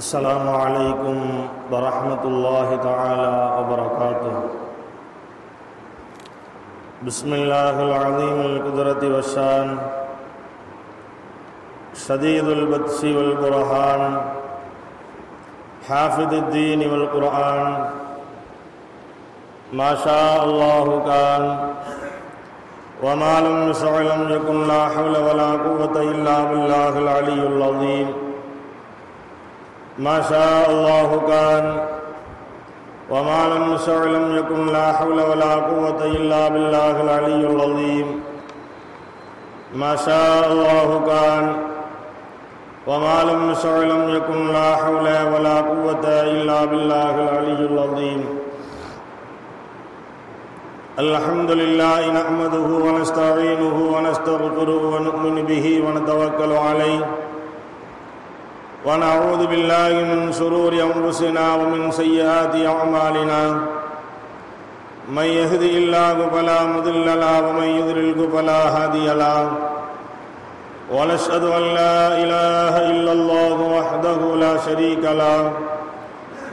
السلام علیکم ورحمۃ اللہ تعالی وبرکاتہ۔ بسم اللہ العظیم القدرت وشان شدید البدس والبرحان حافظ الدین والقرآن، ما شاء اللہ کان، وما لم يسع لم يكن لا حول ولا قوة إلا بالله العلي العظيم ما شاء الله كان وما لم يشع لم يكن لا حول ولا قوة إلا بالله العلي العظيم. ما شاء الله كان وما لم يشع لم يكن لا حول ولا قوة إلا بالله العلي العظيم. الحمد لله نحمده ونستعينه ونستغفره ونؤمن به ونتوكل عليه. ونعوذ بالله من شرور أنفسنا ومن سيئات أعمالنا. من يهدي الله فلا مضل له ومن يضلل فلا هادي له. ونشهد أن لا إله إلا الله وحده لا شريك له.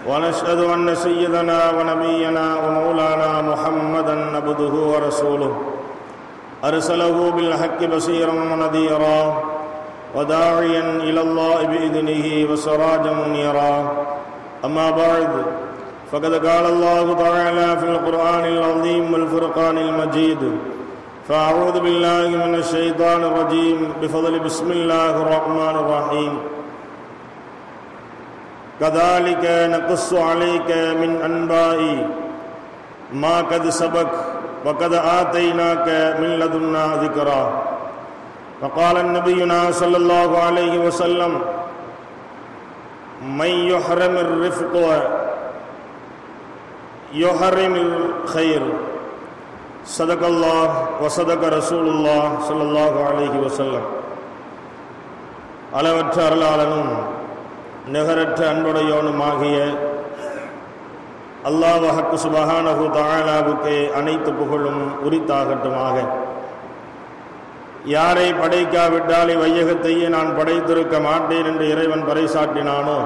ونشهد أن سيدنا ونبينا ومولانا محمدا عبده ورسوله. أرسله بالحق بشيرا ونذيرا. وداعيا إلى الله بإذنه وسراجا منيرا. أما بعد فقد قال الله تعالى في القرآن العظيم والفرقان المجيد فأعوذ بالله من الشيطان الرجيم. بفضل بسم الله الرحمن الرحيم. كذلك نقص عليك من أنباء ما قد سبق وقد آتيناك من لدنا ذكرا. فقال النبينا صلى الله عليه وسلم من يحرم الرفق يحرم الخير صدق الله وصدق رسول الله صلى الله عليه وسلم அளவற்ற அருளாளனும் நிகரற்ற அன்புடையோனுமாகிய அல்லாஹ் ஹக்கு சுபஹானஹு தாலாவுக்கு அனைத்து புகழும் உரித்தாகட்டுமாக யாரை படைக்காவிட்டால் இவ்வையகத்தையே நான் படைத்திருக்க மாட்டேன் என்று இறைவன் பறைசாட்டினானோ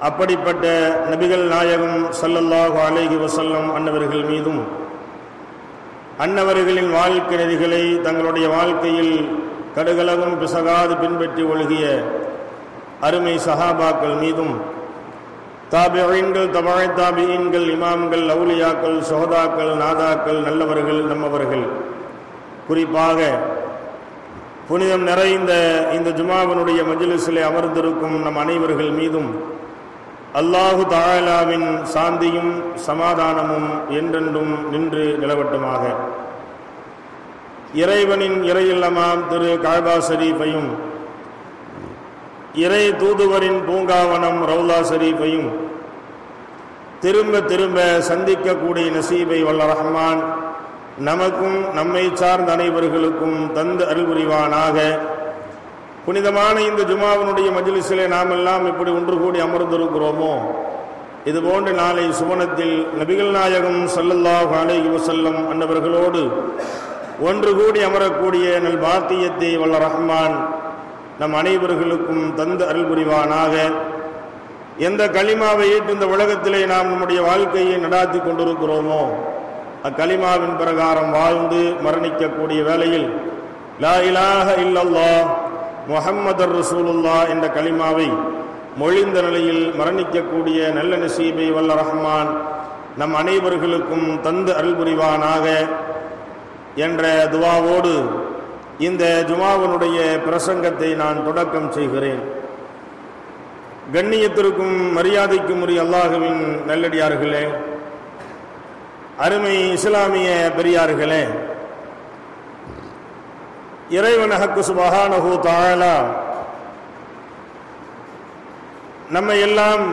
அப்படிப்பட்ட நபிகள் நாயகம் சல்லல்லாஹு அலேஹி வசல்லம் அன்னவர்கள் மீதும் அன்னவர்களின் வாழ்க்கை நெறிகளை தங்களுடைய வாழ்க்கையில் கடுகளவும் பிசகாது பின்பற்றி ஒழுகிய அருமை சஹாபாக்கள் மீதும் தாபியீன்கள் தபாய் தாபியீன்கள் இமாம்கள் லவுலியாக்கள் சோதாக்கள் நாதாக்கள் நல்லவர்கள் நம்மவர்கள் குறிப்பாக புனிதம் நிறைந்த இந்த ஜுமாவனுடைய மஜிலிசிலே அமர்ந்திருக்கும் நம் அனைவர்கள் மீதும் அல்லாஹு தாயலாவின் சாந்தியும் சமாதானமும் என்றென்றும் நின்று நிலவட்டுமாக. இறைவனின் இறையில்லமாம் திரு காபா ஷரீஃபையும் இறை தூதுவரின் பூங்காவனம் ரவுலா ஷரீஃபையும் திரும்ப திரும்ப சந்திக்கக்கூடிய நசீபை வல்ல ரஹ்மான் நமக்கும் நம்மை சார்ந்த அனைவர்களுக்கும் தந்து அருள்புரிவானாக புனிதமான இந்த ஜுமாவினுடைய மஜிலிசிலே நாம் எல்லாம் இப்படி ஒன்று கூடி அமர்ந்திருக்கிறோமோ? இதுபோன்று நாளை சுவனத்தில் நபிகள் நாயகம் சல்லல்லாஹ் அலை வசல்லம் அன்னவர்களோடு ஒன்று கூடி அமரக்கூடிய நல் பாத்தியத்தை வல்ல ரஹ்மான் நம் அனைவர்களுக்கும் தந்து அருள்புரிவானாக எந்த களிமாவை ஏற்று இந்த உலகத்திலே நாம் நம்முடைய வாழ்க்கையை நடாத்தி கொண்டிருக்கிறோமோ? அக்கலிமாவின் பிரகாரம் வாழ்ந்து மரணிக்கக்கூடிய வேளையில் லா இலாஹ இல்லல்லா முஹம்மதர் ரசூலுல்லா என்ற கலிமாவை மொழிந்த நிலையில் மரணிக்கக்கூடிய நல்ல நசீபை வல்ல ரஹ்மான் நம் அனைவர்களுக்கும் தந்து அருள்புரிவானாக என்ற துவாவோடு இந்த ஜுமாவனுடைய பிரசங்கத்தை நான் தொடக்கம் செய்கிறேன். கண்ணியத்திற்கும் மரியாதைக்கும் உரிய அல்லாஹுவின் நல்லடியார்களே அருமை இஸ்லாமிய பெரியார்களே இறைவன் ஹக்கு சுபஹானஹு தாழலா நம்ம எல்லாம்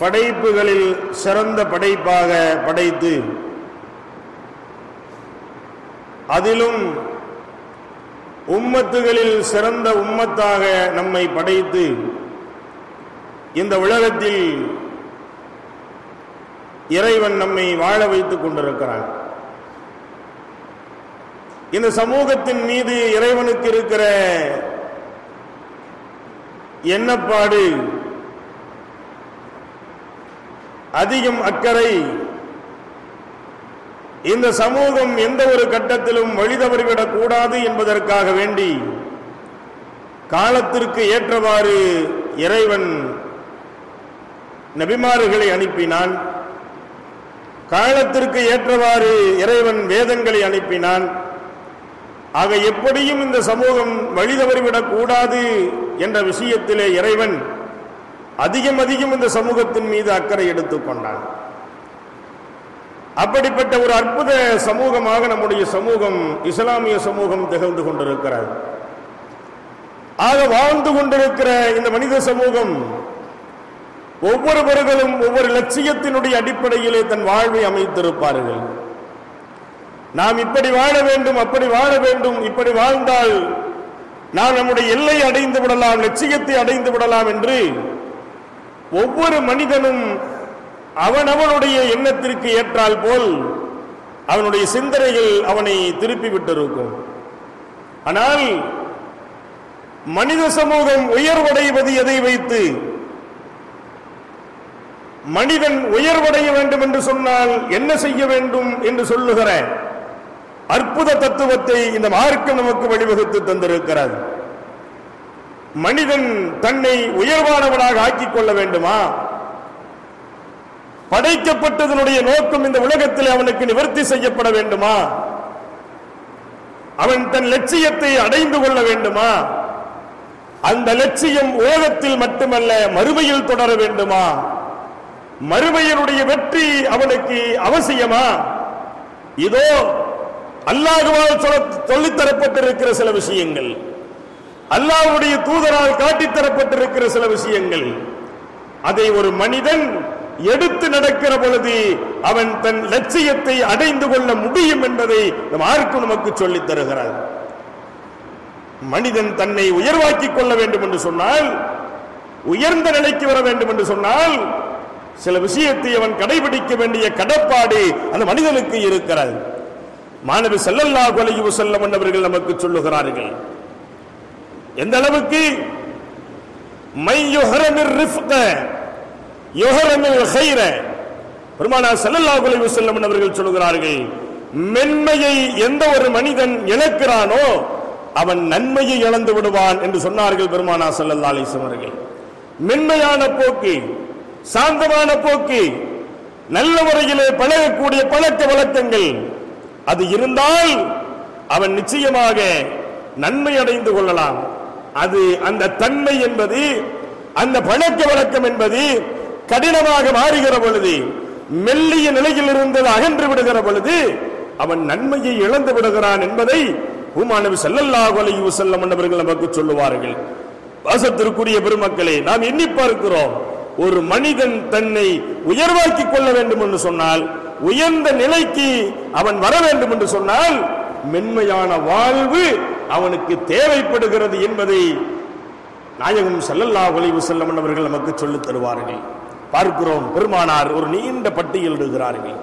படைப்புகளில் சிறந்த படைப்பாக படைத்து அதிலும் உம்மத்துகளில் சிறந்த உம்மத்தாக நம்மை படைத்து இந்த உலகத்தில் இறைவன் நம்மை வாழ வைத்துக் கொண்டிருக்கிறான். இந்த சமூகத்தின் மீது இறைவனுக்கு இருக்கிற எண்ணப்பாடு அதிகம் அக்கறை இந்த சமூகம் எந்த ஒரு கட்டத்திலும் வழிதவறிவிடக் கூடாது என்பதற்காக வேண்டி காலத்திற்கு ஏற்றவாறு இறைவன் நபிமாறுகளை அனுப்பினான். காலத்திற்கு ஏற்றவாறு இறைவன் வேதங்களை அனுப்பினான். ஆக எப்படியும் இந்த சமூகம் வழி தவறிவிடக் கூடாது என்ற விஷயத்திலே இறைவன் அதிகம் அதிகம் இந்த சமூகத்தின் மீது அக்கறை எடுத்துக்கொண்டான் அப்படிப்பட்ட ஒரு அற்புத சமூகமாக நம்முடைய சமூகம் இஸ்லாமிய சமூகம் திகழ்ந்து கொண்டிருக்கிறது. ஆக வாழ்ந்து கொண்டிருக்கிற இந்த மனித சமூகம் ஒவ்வொருவர்களும் ஒவ்வொரு லட்சியத்தினுடைய அடிப்படையிலே தன் வாழ்வை அமைத்திருப்பார்கள். நாம் இப்படி வாழ வேண்டும் அப்படி வாழ வேண்டும் இப்படி வாழ்ந்தால் நாம் நம்முடைய எல்லை அடைந்து விடலாம் லட்சியத்தை அடைந்து விடலாம் என்று ஒவ்வொரு மனிதனும் அவனவனுடைய எண்ணத்திற்கு ஏற்றால் போல் அவனுடைய சிந்தனைகள் அவனை திருப்பி விட்டிருக்கும். ஆனால் மனித சமூகம் உயர்வடைவது எதை வைத்து? மனிதன் உயர்வடைய வேண்டும் என்று சொன்னால் என்ன செய்ய வேண்டும் என்று சொல்லுகிற அற்புத தத்துவத்தை இந்த மார்க்கம் நமக்கு வழிவகுத்து தந்திருக்கிறது. மனிதன் தன்னை உயர்வானவனாக ஆக்கிக் கொள்ள வேண்டுமா? படைக்கப்பட்டதனுடைய நோக்கம் இந்த உலகத்தில் அவனுக்கு நிவர்த்தி செய்யப்பட வேண்டுமா? அவன் தன் லட்சியத்தை அடைந்து கொள்ள வேண்டுமா? அந்த லட்சியம் உலகத்தில் மட்டுமல்ல மறுமையில் தொடர வேண்டுமா? மறுமையனுடைய வெற்றி அவனுக்கு அவசியமா? இதோ அல்லாஹுவால் சொல்ல- சில விஷயங்கள். அல்லாஹுடைய தூதரால் காட்டித்தரப்பட்டிருக்கிற சில விஷயங்கள். அதை ஒரு மனிதன் எடுத்து நடக்கிற பொழுது அவன் தன் லட்சியத்தை அடைந்து கொள்ள முடியும் என்பதை நம் யாருக்கும் நமக்கு சொல்லித் தருகிறார். மனிதன் தன்னை உயர்வாக்கிக் கொள்ள வேண்டும் என்று சொன்னால் உயர்ந்த நிலைக்கு வர வேண்டும் என்று சொன்னால் சில விஷயத்தை அவன் கடைபிடிக்க வேண்டிய கடப்பாடு அந்த மனிதனுக்கு இருக்கிறது. மாணவி செல்லல்லா கொலையு செல்லம் அவர்கள் நமக்கு சொல்லுகிறார்கள். எந்த அளவுக்கு? மை யுஹரமிர் ரிஃப்க யுஹரமில் அவர்கள் சொல்லுகிறார்கள் மென்மையை எந்த ஒரு மனிதன் இழக்கிறானோ அவன் நன்மையை இழந்து விடுவான் என்று சொன்னார்கள் பெருமானா செல்லல்லா அலிசம் அவர்கள். மென்மையான போக்கு சாந்தமான போக்கு நல்ல முறையிலே பழகக்கூடிய பழக்க வழக்கங்கள். அது இருந்தால் அவன் நிச்சயமாக நன்மை அடைந்து கொள்ளலாம். அது அந்த தன்மை என்பது அந்த பழக்க வழக்கம் என்பது கடினமாக மாறுகிற பொழுது மெல்லிய நிலையில் இருந்தது அகன்று விடுகிற பொழுது அவன் நன்மையை இழந்து விடுகிறான் என்பதை உமானவி செல்லல்லாஹு அலைஹி வஸல்லம் அவர்கள் நமக்கு சொல்லுவார்கள். வாசத்திற்குரிய பெருமக்களே நாம் எண்ணி பார்க்கிறோம். ஒரு மனிதன் தன்னை உயர்வாக்கிக் கொள்ள வேண்டும் என்று சொன்னால் உயர்ந்த நிலைக்கு அவன் வர வேண்டும் என்று சொன்னால் மென்மையான வாழ்வு அவனுக்கு தேவைப்படுகிறது என்பதை நாயகம் செல்லல்லா ஒளிவு செல்லம் அவர்கள் நமக்கு சொல்லித் தருவார்கள். பார்க்கிறோம் பெருமானார் ஒரு நீண்ட பட்டியல் இடுகிறார்கள்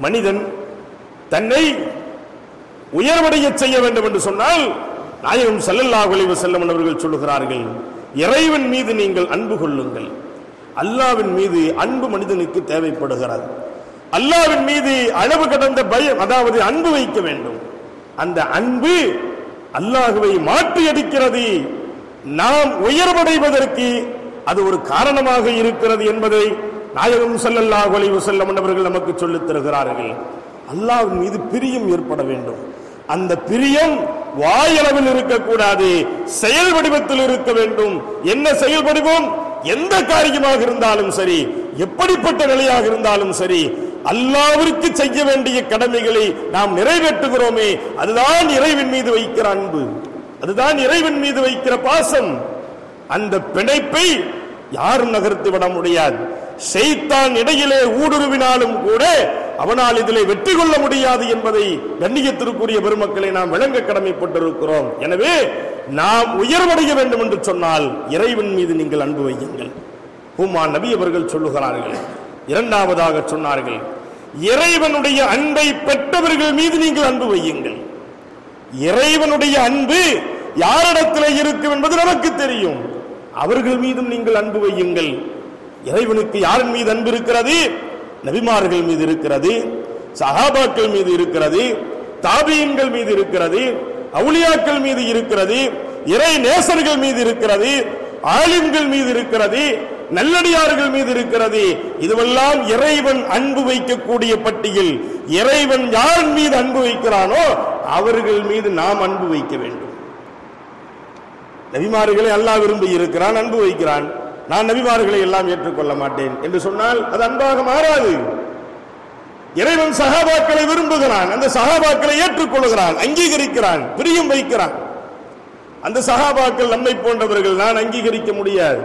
மனிதன் தன்னை உயர்வடைய செய்ய வேண்டும் என்று சொன்னால் நாயகம் செல்லல்லா ஒளிவு செல்லம் அவர்கள் சொல்லுகிறார்கள் இறைவன் மீது நீங்கள் அன்பு கொள்ளுங்கள். அல்லாவின் மீது அன்பு மனிதனுக்கு தேவைப்படுகிறது. அல்லாவின் மீது அளவு கடந்த பயம் அதாவது அன்பு வைக்க வேண்டும். அந்த அன்பு அல்லாஹுவை மாற்றி அடிக்கிறது நாம் உயர்வடைவதற்கு அது ஒரு காரணமாக இருக்கிறது என்பதை நாயகம் ஸல்லல்லாஹு அலைஹி வஸல்லம் அவர்கள் நமக்கு சொல்லித் தருகிறார்கள். அல்லாஹ் மீது பிரியம் ஏற்பட வேண்டும். அந்த பிரியம் வாயளவில் இருக்கக்கூடாது செயல் வடிவத்தில் இருக்க வேண்டும். என்ன செயல் வடிவம்? எந்த காரியமாக இருந்தாலும் சரி எப்படிப்பட்ட நிலையாக இருந்தாலும் சரி அல்லாவிற்கு செய்ய வேண்டிய கடமைகளை நாம் நிறைவேற்றுகிறோமே அதுதான் இறைவன் மீது வைக்கிற அன்பு. அதுதான் இறைவன் மீது வைக்கிற பாசம். அந்த பிணைப்பை யாரும் நகர்த்தி விட முடியாது. செய்தான் இடையிலே ஊடுருவினாலும் கூட அவனால் இதிலே வெற்றி கொள்ள முடியாது என்பதை கண்ணியத்திற்குரிய பெருமக்களை நாம் விளங்க கடமைப்பட்டிருக்கிறோம். எனவே நாம் உயர்வடைய வேண்டும் என்று சொன்னால் இறைவன் மீது நீங்கள் அன்பு வையுங்கள். ஹூமா நபி அவர்கள் சொல்லுகிறார்கள். இரண்டாவதாக சொன்னார்கள். இறைவனுடைய அன்பை பெற்றவர்கள் மீது நீங்கள் அன்பு வையுங்கள். இறைவனுடைய அன்பு யாரிடத்தில் இருக்கும் என்பது நமக்கு தெரியும். அவர்கள் மீதும் நீங்கள் அன்பு வையுங்கள். இறைவனுக்கு யாரின் மீது அன்பு இருக்கிறது? நபிமார்கள் மீது இருக்கிறது சஹாபாக்கள் மீது இருக்கிறது தாபியன்கள் மீது இருக்கிறது அவுளியாக்கள் மீது இருக்கிறது இறை நேசர்கள் மீது இருக்கிறது ஆலிம்கள் மீது இருக்கிறது நல்லடியார்கள் மீது இருக்கிறது. இதுவெல்லாம் இறைவன் அன்பு வைக்கக்கூடிய பட்டியல். இறைவன் யார் மீது அன்பு வைக்கிறானோ அவர்கள் மீது நாம் அன்பு வைக்க வேண்டும். நபிமார்களை அல்லாஹ் விரும்பி இருக்கிறான் அன்பு வைக்கிறான். நான் நபிமார்களை எல்லாம் ஏற்றுக்கொள்ள மாட்டேன் என்று சொன்னால் அது அன்பாக மாறாது. இறைவன் சகாபாக்களை விரும்புகிறான். அந்த சகாபாக்களை ஏற்றுக்கொள்கிறான் அங்கீகரிக்கிறான் பிரியும் வைக்கிறான். அந்த சகாபாக்கள் நம்மை போன்றவர்கள் நான் அங்கீகரிக்க முடியாது.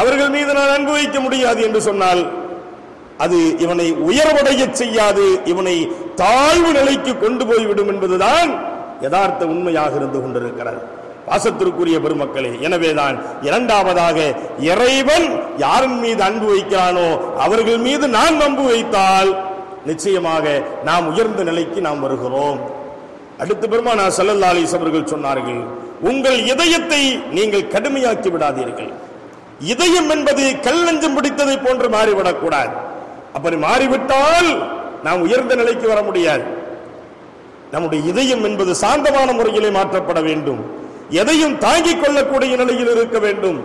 அவர்கள் மீது நான் அன்பு வைக்க முடியாது என்று சொன்னால் அது இவனை உயர்வடைய செய்யாது. இவனை தாழ்வு நிலைக்கு கொண்டு போய்விடும் என்பதுதான் யதார்த்த உண்மையாக இருந்து கொண்டிருக்கிறது. பாசத்திற்குரிய பெருமக்களே எனவேதான் இரண்டாவதாக இறைவன் யாரின் மீது அன்பு வைக்கிறானோ அவர்கள் மீது நாம் அன்பு வைத்தால் நிச்சயமாக நாம் உயர்ந்த நிலைக்கு நாம் வருகிறோம். அடுத்து பெருமானா சல்லல்லா அலிஸ் அவர்கள் சொன்னார்கள் உங்கள் இதயத்தை நீங்கள் கடுமையாக்கி விடாதீர்கள். இதயம் என்பது கல் நஞ்சம் பிடித்ததை போன்று மாறிவிடக்கூடாது. அப்படி மாறிவிட்டால் நாம் உயர்ந்த நிலைக்கு வர முடியாது. நம்முடைய இதயம் என்பது சாந்தமான முறையிலே மாற்றப்பட வேண்டும். எதையும் தாங்கிக் கொள்ளக்கூடிய நிலையில் இருக்க வேண்டும்.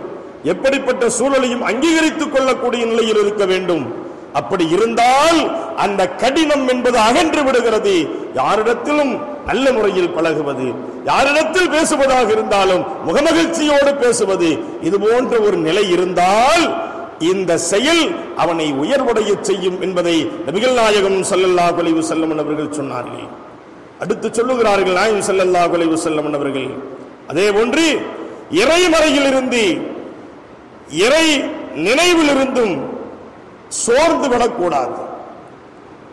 எப்படிப்பட்ட சூழலையும் அங்கீகரித்துக் கொள்ளக்கூடிய நிலையில் இருக்க வேண்டும். அப்படி இருந்தால் அந்த கடினம் என்பது அகன்று விடுகிறது. யாரிடத்திலும் நல்ல முறையில் பழகுவது யாரிடத்தில் பேசுவதாக இருந்தாலும் முகமகிழ்ச்சியோடு பேசுவது இது போன்ற ஒரு நிலை இருந்தால் இந்த செயல் அவனை உயர்வடைய செய்யும் என்பதை நபிகள் நாயகம் சல்லல்லா குலைவு செல்லமன் அவர்கள் சொன்னார்கள். அடுத்து சொல்லுகிறார்கள் நாயகம் செல்லல்லா குலைவு செல்லமன் அவர்கள் அதே போன்று இறைமறையில் இருந்து இறை நினைவிலிருந்தும் சோர்ந்து விடக்கூடாது.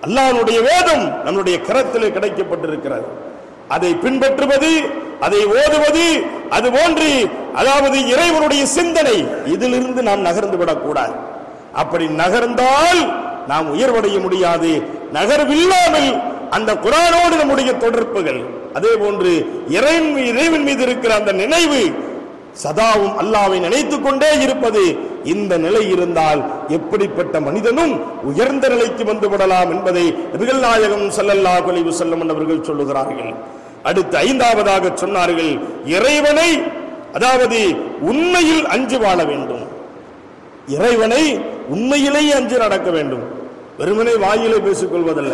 அல்லாஹ்வுடைய வேதம் நம்முடைய கரத்திலே கிடைக்கப்பட்டிருக்கிறது. அதை பின்பற்றுவது அதை ஓதுவது அது போன்று அதாவது இறைவனுடைய சிந்தனை இதிலிருந்து நாம் நகர்ந்து விடக்கூடாது. அப்படி நகர்ந்தால் நாம் உயர்வடைய முடியாது. நகர்வில்லாமல் அந்த குரானோடு நம்முடைய தொடர்புகள் அதே போன்று இறைவன் இறைவன் மீது இருக்கிற அந்த நினைவு சதாவும் அல்லாவை நினைத்துக் கொண்டே இருப்பது. இந்த நிலை இருந்தால் எப்படிப்பட்ட மனிதனும் உயர்ந்த நிலைக்கு வந்து விடலாம் என்பதை நபிகள் நாயகம் சல்லல்லா அலைஹி செல்லும் அவர்கள் சொல்லுகிறார்கள். அடுத்து ஐந்தாவதாக சொன்னார்கள் இறைவனை அதாவது உண்மையில் அஞ்சு வாழ வேண்டும். இறைவனை உண்மையிலேயே அஞ்சு நடக்க வேண்டும். வெறுமனை வாயிலே பேசிக் கொள்வதல்ல.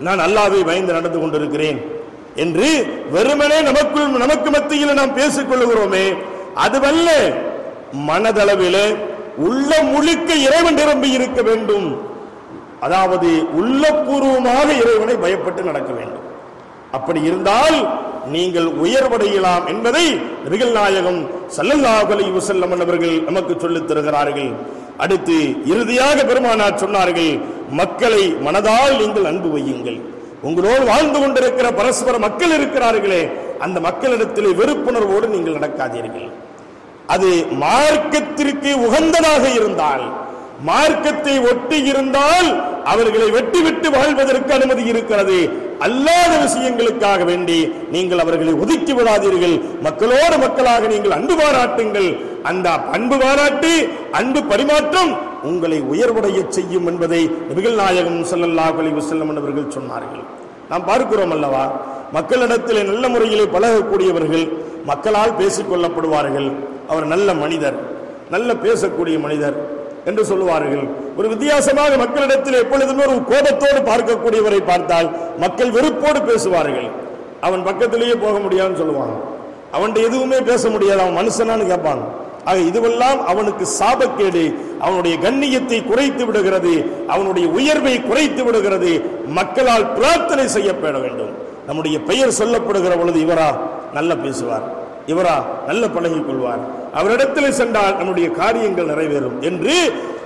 நான் அல்லாவை பயந்து நடந்து கொண்டிருக்கிறேன் என்று வெறுமனே நமக்குள் நமக்கு மத்தியில் நாம் பேசிக் கொள்ளுகிறோமே அதுவல்ல மனதளவிலே உள்ள முழுக்க இறைவன் நிரம்பி இருக்க வேண்டும். அதாவது உள்ளபூர்வமாக இறைவனை பயப்பட்டு நடக்க வேண்டும். அப்படி இருந்தால் நீங்கள் உயர்வடையலாம் என்பதை நபிகள் நாயகம் ஸல்லல்லாஹு அலைஹி வஸல்லம் அவர்கள் நமக்கு சொல்லித் தருகிறார்கள். அடுத்து இறுதியாக பெருமானார் சொன்னார்கள் மக்களை மனதால் நீங்கள் அன்பு வையுங்கள். உங்களோடு வாழ்ந்து கொண்டிருக்கிற பரஸ்பர மக்கள் இருக்கிறார்களே அந்த மக்களிடத்திலே வெறுப்புணர்வோடு நீங்கள் நடக்காதீர்கள். அது மார்க்கத்திற்கு உகந்ததாக இருந்தால் மார்க்கத்தை ஒட்டி இருந்தால் அவர்களை வெட்டி விட்டு வாழ்வதற்கு அனுமதி இருக்கிறது. அல்லாத விஷயங்களுக்காக வேண்டி நீங்கள் அவர்களை ஒதுக்கி விடாதீர்கள். மக்களோடு மக்களாக நீங்கள் அன்பு பாராட்டுங்கள். அந்த அன்பு பாராட்டு அன்பு பரிமாற்றம் உங்களை உயர்வுடைய செய்யும் என்பதை நபிகள் நாயகம் ஸல்லல்லாஹு அலைஹி வஸல்லம் அவர்கள் சொன்னார்கள். நாம் பார்க்கிறோம் அல்லவா? மக்களிடத்தில் நல்ல முறையிலே பழகக்கூடியவர்கள் மக்களால் பேசிக் கொள்ளப்படுவார்கள். அவர் நல்ல மனிதர் நல்ல பேசக்கூடிய மனிதர் என்று சொல்லுவார்கள். ஒரு வித்தியாசமாக மக்களிடத்தில் எப்பொழுதுமே ஒரு கோபத்தோடு பார்க்கக்கூடியவரை பார்த்தால் மக்கள் வெறுப்போடு பேசுவார்கள். அவன் பக்கத்திலேயே போக முடியாதுன்னு சொல்லுவாங்க. அவன்கிட்ட எதுவுமே பேச முடியாது. அவன் மனுஷனான்னு கேட்பாங்க ஆக இதுவெல்லாம் அவனுக்கு சாபக்கேடு. அவனுடைய கண்ணியத்தை குறைத்து விடுகிறது. அவனுடைய உயர்வை குறைத்து விடுகிறது. மக்களால் பிரார்த்தனை செய்யப்பட வேண்டும். நம்முடைய பெயர் சொல்லப்படுகிற பொழுது இவரா நல்ல பேசுவார். இவரா நல்ல பழகிக் கொள்வார். அவரிடத்தில் சென்றால் நம்முடைய காரியங்கள் நிறைவேறும் என்று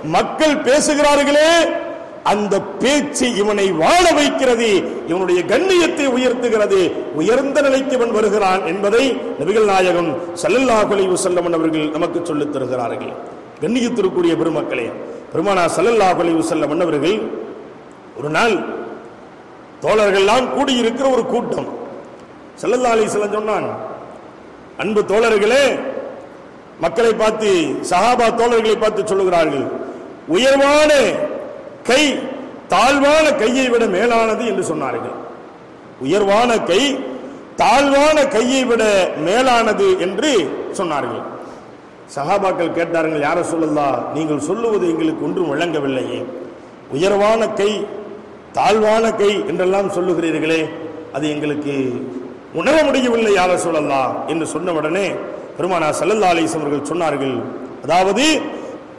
மக்கள் பேசுகிறார்களே. அந்த பேச்சு இவனை வாழ வைக்கிறது இவனுடைய கண்ணியத்தை உயர்த்துகிறது உயர்ந்த நிலைக்கு இவன் வருகிறான் என்பதை நபிகள் நாயகம் சல்லல்லா குலைவு செல்லமன் அவர்கள் நமக்கு சொல்லித் தருகிறார்கள். கண்ணியத்திற்குரிய பெருமக்களே பெருமானா சல்லல்லா குலைவு செல்லமன் அவர்கள் ஒரு நாள் தோழர்கள்லாம் கூடியிருக்கிற ஒரு கூட்டம். ஸல்லல்லாஹு அலி செல்லம் சொன்னான் அன்பு தோழர்களே மக்களை பார்த்து சஹாபா தோழர்களை பார்த்து சொல்லுகிறார்கள் உயர்வான கை தாழ்வான கையை விட மேலானது என்று சொன்னார்கள். உயர்வான கை தாழ்வான கையை விட மேலானது என்று சொன்னார்கள். சகாபாக்கள் கேட்டார்கள் யார சொல்லலா நீங்கள் சொல்லுவது எங்களுக்கு ஒன்றும் விளங்கவில்லையே. உயர்வான கை தாழ்வான கை என்றெல்லாம் சொல்லுகிறீர்களே அது எங்களுக்கு உணர முடியவில்லை யார சொல்லலாம் என்று சொன்ன உடனே பெருமானா சல்லல்லா அலிஸ் அவர்கள் சொன்னார்கள் அதாவது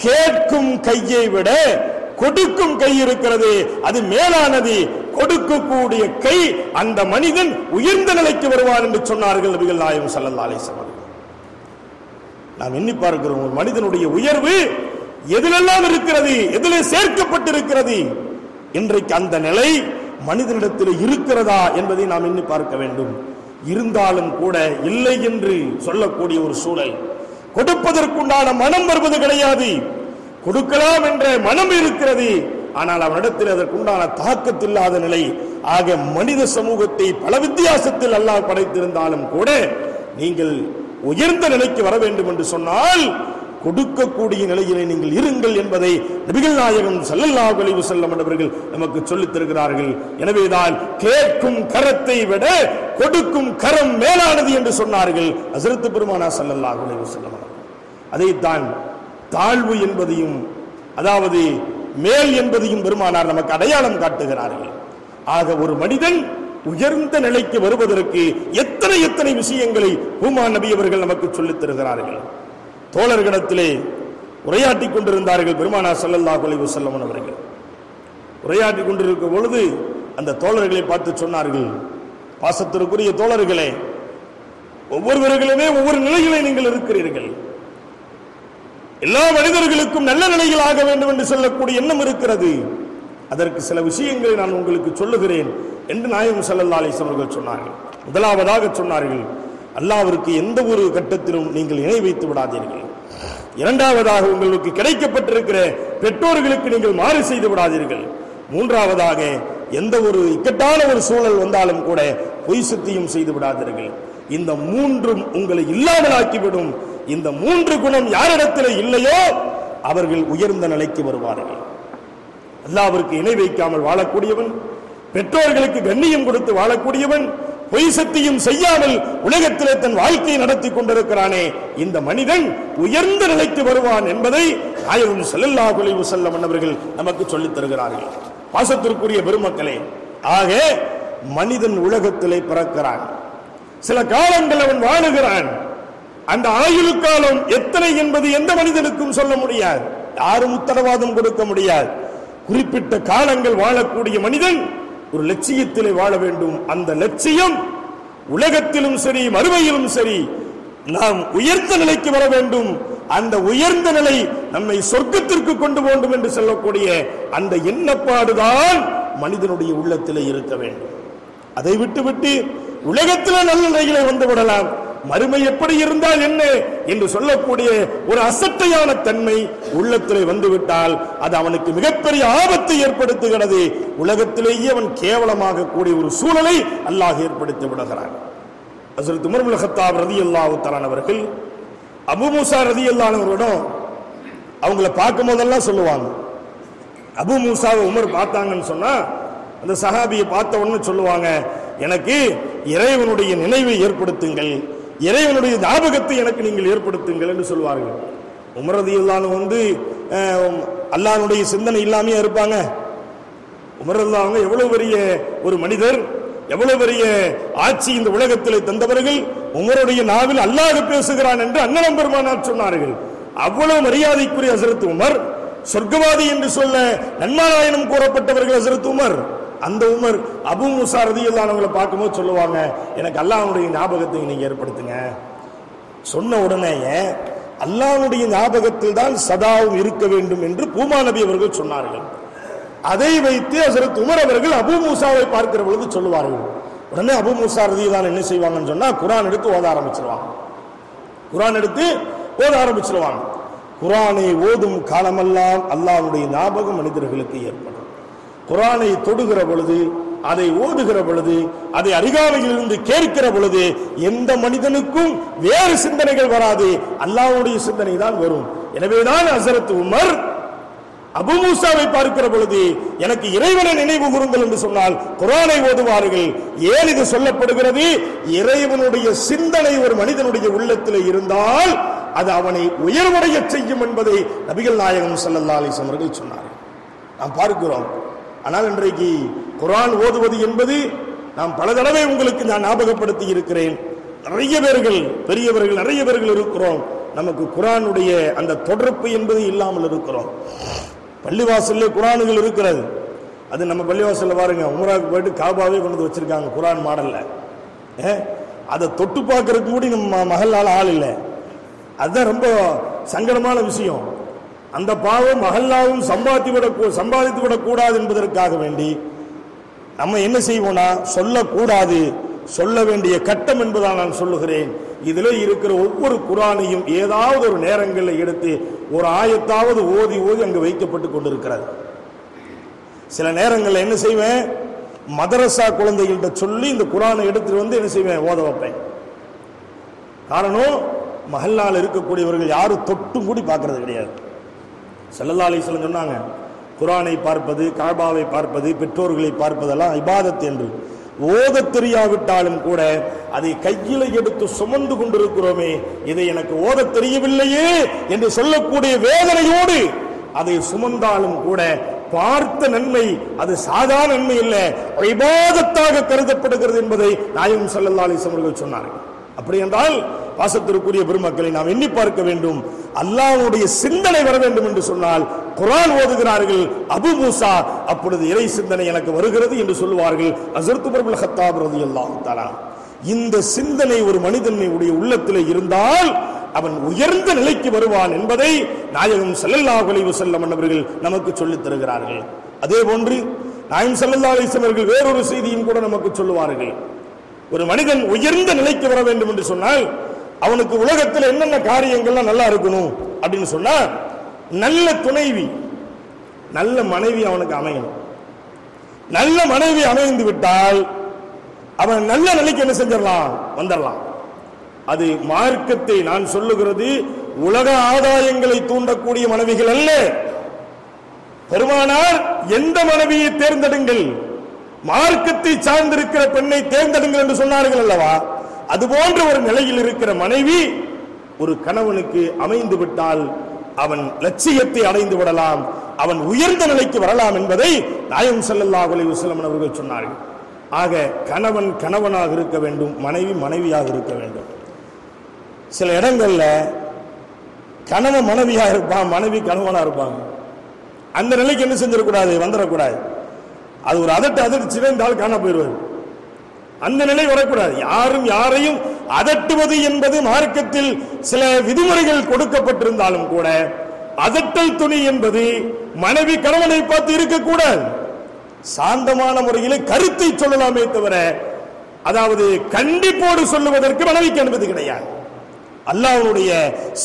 கேட்கும் கையை விட கொடுக்கும் கை இருக்கிறது அது மேலானது. கொடுக்கக்கூடிய கை அந்த மனிதன் உயர்ந்த நிலைக்கு வருவான் என்று சொன்னார்கள் நபிகள் நாயகம் சல்லா அலிசம் நாம் எண்ணி பார்க்கிறோம் ஒரு மனிதனுடைய உயர்வு எதிலெல்லாம் இருக்கிறது எதிலே சேர்க்கப்பட்டிருக்கிறது. இன்றைக்கு அந்த நிலை மனிதனிடத்தில் இருக்கிறதா என்பதை நாம் எண்ணி பார்க்க வேண்டும். இருந்தாலும் கூட இல்லை என்று சொல்லக்கூடிய ஒரு சூழல். கொடுப்பதற்குண்டான மனம் வருவது கிடையாது. கொடுக்கலாம் என்ற மனம் இருக்கிறது. ஆனால் அவனிடத்தில் அதற்குண்டான தாக்கத்தில்லாத நிலை. ஆக மனித சமூகத்தை பல வித்தியாசத்தில் அல்லாஹ் படைத்திருந்தாலும் கூட நீங்கள் உயர்ந்த நிலைக்கு வர வேண்டும் என்று சொன்னால் கொடுக்கக்கூடிய நிலையிலே நீங்கள் இருங்கள் என்பதை நபிகள் நாயகம் செல்லல்லா வலிவு செல்லம் அவர்கள் நமக்கு சொல்லித் தருகிறார்கள். எனவேதான் கேட்கும் கரத்தை விட கொடுக்கும் கரம் மேலானது என்று சொன்னார்கள். அசிரத்து பெருமானா செல்லல்லா வலிவு செல்லம் அதைத்தான் தாழ்வு என்பதையும் அதாவது மேல் என்பதையும் பெருமானார் நமக்கு அடையாளம் காட்டுகிறார்கள். ஆக ஒரு மனிதன் உயர்ந்த நிலைக்கு வருவதற்கு எத்தனை எத்தனை விஷயங்களை ஹூமா நபி அவர்கள் நமக்கு சொல்லித் தருகிறார்கள். தோழர்களிடத்திலே உரையாட்டிக் கொண்டிருந்தார்கள் பெருமானா சல்லல்லா குலைவு செல்லவன் அவர்கள். உரையாற்றிக் கொண்டிருக்கும் பொழுது அந்த தோழர்களை பார்த்து சொன்னார்கள் பாசத்திற்குரிய தோழர்களே ஒவ்வொருவர்களுமே ஒவ்வொரு நிலையிலே நீங்கள் இருக்கிறீர்கள். எல்லா மனிதர்களுக்கும் நல்ல நிலையில் ஆக வேண்டும் என்று சொல்லக்கூடிய எண்ணம் இருக்கிறது. அதற்கு சில விஷயங்களை நான் உங்களுக்கு சொல்லுகிறேன் என்று நாயகம் ஸல்லல்லாஹு அலிஸ் அவர்கள் சொன்னார்கள். முதலாவதாக சொன்னார்கள் அல்லாவிற்கு எந்த ஒரு கட்டத்திலும் நீங்கள் இணை வைத்து விடாதீர்கள். இரண்டாவதாக உங்களுக்கு கிடைக்கப்பட்டிருக்கிற பெற்றோர்களுக்கு நீங்கள் மாறு செய்து விடாதீர்கள். மூன்றாவதாக எந்த ஒரு இக்கட்டான ஒரு சூழல் வந்தாலும் கூட பொய் சுத்தியும் செய்து விடாதீர்கள். இந்த மூன்றும் உங்களை இல்லாமலாக்கிவிடும். இந்த மூன்று குணம் யாரிடத்தில் இல்லையோ அவர்கள் உயர்ந்த நிலைக்கு வருவார்கள். அல்லாவிற்கு இணை வைக்காமல் வாழக்கூடியவன் பெற்றோர்களுக்கு கண்ணியம் கொடுத்து வாழக்கூடியவன் பொய் சத்தியம் செய்யாமல் உலகத்திலே தன் வாழ்க்கையை நடத்தி கொண்டிருக்கிறானே இந்த மனிதன் உயர்ந்த நிலைக்கு வருவான் என்பதை நாயகம் செல்லல்லா குலைவு வஸல்லம் அவர்கள் நமக்கு சொல்லித் தருகிறார்கள். பாசத்திற்குரிய பெருமக்களே ஆக மனிதன் உலகத்திலே பிறக்கிறான். சில காலங்கள் அவன் வாழுகிறான். அந்த ஆயுள் காலம் எத்தனை என்பது எந்த மனிதனுக்கும் சொல்ல முடியாது. யாரும் உத்தரவாதம் கொடுக்க முடியாது. குறிப்பிட்ட காலங்கள் வாழக்கூடிய மனிதன் ஒரு லட்சியத்திலே வாழ வேண்டும். அந்த லட்சியம் உலகத்திலும் சரி மறுமையிலும் சரி நாம் உயர்ந்த நிலைக்கு வர வேண்டும். அந்த உயர்ந்த நிலை நம்மை சொர்க்கத்திற்கு கொண்டு வேண்டும் என்று சொல்லக்கூடிய அந்த எண்ணப்பாடுதான் மனிதனுடைய உள்ளத்திலே இருக்க வேண்டும். அதை விட்டுவிட்டு உலகத்தில் நல்ல நிலைகளை வந்து விடலாம். மறுமை எப்படி இருந்தால் என்ன என்று சொல்லக்கூடிய ஒரு அசட்டையான தன்மை உள்ளத்திலே வந்துவிட்டால் அது அவனுக்கு மிகப்பெரிய ஆபத்தை ஏற்படுத்துகிறது. உலகத்திலேயே அவன் கேவலமாக கூடிய ஒரு சூழலை அல்லாஹ் ஏற்படுத்தி விடுகிறான். அசல் உமர் இப்னு ரதி ரலியல்லாஹு அவர்கள் அபு ரதி அல்லானவர்களிடம் அவங்கள பார்க்கும் போதெல்லாம் சொல்லுவாங்க. அபு மூசாவை உமர் பார்த்தாங்கன்னு சொன்னா அந்த சஹாபியை பார்த்த உடனே சொல்லுவாங்க எனக்கு இறைவனுடைய நினைவை ஏற்படுத்துங்கள். இறைவனுடைய ஞாபகத்தை எனக்கு நீங்கள் ஏற்படுத்துங்கள் என்று சொல்வார்கள். உமரதி வந்து அல்லானுடைய சிந்தனை இல்லாமையே இருப்பாங்க? உமரல்லா அவங்க எவ்வளவு பெரிய ஒரு மனிதர் எவ்வளவு பெரிய ஆட்சி இந்த உலகத்தில் தந்தவர்கள் உமருடைய நாவில் அல்லாஹ் பேசுகிறான் என்று அண்ணலம் பெருமானார் சொன்னார்கள். அவ்வளவு மரியாதைக்குரிய அசரத் உமர் சொர்க்கவாதி என்று சொல்ல நன்மாராயணம் கூறப்பட்டவர்கள் அசரத் உமர். அந்த உமர் அபு முசா ரதியல்லானவங்களை பார்க்கும்போது சொல்லுவாங்க எனக்கு அல்லாவுடைய ஞாபகத்தை நீங்க ஏற்படுத்துங்க. சொன்ன உடனேயே அல்லாவுடைய ஞாபகத்தில் தான் சதாவும் இருக்க வேண்டும் என்று பூமா நபி அவர்கள் சொன்னார்கள். அதை வைத்து ஹசரத் உமர் அவர்கள் அபு மூசாவை பார்க்கிற பொழுது சொல்லுவார்கள். உடனே அபு மூசா ரதியல்லான் என்ன செய்வாங்கன்னு சொன்னா குரான் எடுத்து ஓத ஆரம்பிச்சிருவாங்க. குரான் எடுத்து ஓத ஆரம்பிச்சிருவாங்க. குரானை ஓதும் காலமெல்லாம் அல்லாவுடைய ஞாபகம் மனிதர்களுக்கு ஏற்படும். குரானை தொடுகிற பொழுது அதை ஓதுகிற பொழுது அதை அருகாமையில் இருந்து கேட்கிற பொழுது எந்த மனிதனுக்கும் வேறு சிந்தனைகள் வராது. அல்லாஹ்வுடைய சிந்தனை தான் வரும். எனவேதான் ஹசரத் உமர் அபு மூசாவை பார்க்கிற பொழுது எனக்கு இறைவனை நினைவு கூறுங்கள் என்று சொன்னால் குரானை ஓதுவார்கள். ஏன் இது சொல்லப்படுகிறது? இறைவனுடைய சிந்தனை ஒரு மனிதனுடைய உள்ளத்தில் இருந்தால் அது அவனை உயர்வடைய செய்யும் என்பதை நபிகள் நாயகம் ஸல்லல்லாஹு அலைஹி அவர்கள் சொன்னார்கள். நாம் பார்க்கிறோம். ஆனால் இன்றைக்கு குரான் ஓதுவது என்பது நாம் பல தடவை உங்களுக்கு நான் ஞாபகப்படுத்தி இருக்கிறேன். நிறைய பேர்கள் பெரியவர்கள் நிறைய பேர்கள் இருக்கிறோம். நமக்கு குரானுடைய அந்த தொடர்பு என்பது இல்லாமல் இருக்கிறோம். பள்ளிவாசல்ல குரானுகள் இருக்கிறது. அது நம்ம பள்ளிவாசல்ல பாருங்க உமராவுக்கு போயிட்டு காபாவே கொண்டு வந்து வச்சிருக்காங்க குரான் மாடல்ல. ஏ, அதை தொட்டு பார்க்கறதுக்கு கூட நம்ம மகளால் ஆள் இல்லை. அதுதான் ரொம்ப சங்கடமான விஷயம். அந்த பாவம் மகல்லாவும் சம்பாதி விட சம்பாதித்து விடக்கூடாது என்பதற்காக வேண்டி நம்ம என்ன செய்வோம்னா சொல்லக்கூடாது. சொல்ல வேண்டிய கட்டம் என்பதாக நான் சொல்லுகிறேன். இதில் இருக்கிற ஒவ்வொரு குரானையும் ஏதாவது ஒரு நேரங்களில் எடுத்து ஒரு ஆயத்தாவது ஓதி ஓதி அங்கு வைக்கப்பட்டு கொண்டிருக்கிறது. சில நேரங்களில் என்ன செய்வேன்? மதரசா குழந்தைகள்கிட்ட சொல்லி இந்த குரானை எடுத்துட்டு வந்து என்ன செய்வேன்? ஓத வைப்பேன். காரணம் மஹல்லால் இருக்கக்கூடியவர்கள் யாரும் தொட்டும் கூடி பார்க்கறது கிடையாது. சல்லல்லா அலிஸ்லம் சொன்னாங்க குரானை பார்ப்பது காபாவை பார்ப்பது பெற்றோர்களை பார்ப்பதெல்லாம் இபாதத் என்று. ஓதத் தெரியாவிட்டாலும் கூட அதை கையில எடுத்து சுமந்து கொண்டிருக்கிறோமே இதை எனக்கு ஓதத் தெரியவில்லையே என்று சொல்லக்கூடிய வேதனையோடு அதை சுமந்தாலும் கூட பார்த்த நன்மை அது சாதாரண நன்மை இல்லை இபாதத்தாக கருதப்படுகிறது என்பதை நாயகம் ஸல்லல்லாஹு அலைஹி அவர்கள் சொன்னார்கள். அப்படி என்றால் பாசத்திற்குரிய பெருமக்களை நாம் எண்ணி பார்க்க வேண்டும். அல்லாவுடைய சிந்தனை வர வேண்டும் என்று சொன்னால் குரான் ஓதுகிறார்கள் அபு மூசா அப்பொழுது இறை சிந்தனை எனக்கு வருகிறது என்று சொல்லுவார்கள் அசர்த்து பிரபுல் ஹத்தாப் ரலியல்லாஹு இந்த சிந்தனை ஒரு மனிதனுடைய உள்ளத்தில் இருந்தால் அவன் உயர்ந்த நிலைக்கு வருவான் என்பதை நாயகம் ஸல்லல்லாஹு அலைஹி செல்லம் அவர்கள் நமக்கு சொல்லித் தருகிறார்கள். அதே போன்று நாயம் செல்லல்லா அலைஹி அவர்கள் வேறொரு செய்தியும் கூட நமக்கு சொல்லுவார்கள். ஒரு மனிதன் உயர்ந்த நிலைக்கு வர வேண்டும் என்று சொன்னால் அவனுக்கு உலகத்தில் என்னென்ன காரியங்கள்லாம் நல்லா இருக்கணும் அப்படின்னு சொன்னா நல்ல துணைவி நல்ல மனைவி அவனுக்கு அமையணும். நல்ல மனைவி அமைந்து விட்டால் அவன் நல்ல நிலைக்கு என்ன செஞ்சிடலாம்? வந்துடலாம். அது மார்க்கத்தை நான் சொல்லுகிறது உலக ஆதாயங்களை தூண்டக்கூடிய மனைவிகள் அல்ல. பெருமானார் எந்த மனைவியை தேர்ந்தெடுங்கள்? மார்க்கத்தை சார்ந்திருக்கிற பெண்ணை தேர்ந்தெடுங்கள் என்று சொன்னார்கள் அல்லவா? அது போன்ற ஒரு நிலையில் இருக்கிற மனைவி ஒரு கணவனுக்கு அமைந்து விட்டால் அவன் லட்சியத்தை அடைந்து விடலாம் அவன் உயர்ந்த நிலைக்கு வரலாம் என்பதை நாயம் செல்லல்லா அலைஹி வஸல்லம் அவர்கள் சொன்னார்கள். ஆக கணவன் கணவனாக இருக்க வேண்டும் மனைவி மனைவியாக இருக்க வேண்டும். சில இடங்களில் கணவன் மனைவியாக இருப்பான் மனைவி கணவனாக இருப்பாங்க. அந்த நிலைக்கு என்ன செஞ்சிடக்கூடாது? வந்துடக்கூடாது. அது ஒரு அதட்டு அதட்டு சிதைந்தால் காண போயிடுவார். அந்த நிலை வரக்கூடாது. யாரும் யாரையும் அதட்டுவது என்பது மார்க்கத்தில் சில விதிமுறைகள் கொடுக்கப்பட்டிருந்தாலும் கூட அதட்டல் துணி என்பது மனைவி கணவனை பார்த்து இருக்கக்கூடாது. சாந்தமான முறையில் கருத்தை சொல்லலாமே தவிர அதாவது கண்டிப்போடு சொல்லுவதற்கு மனைவிக்கு அனுமதி கிடையாது. அல்லாஹனுடைய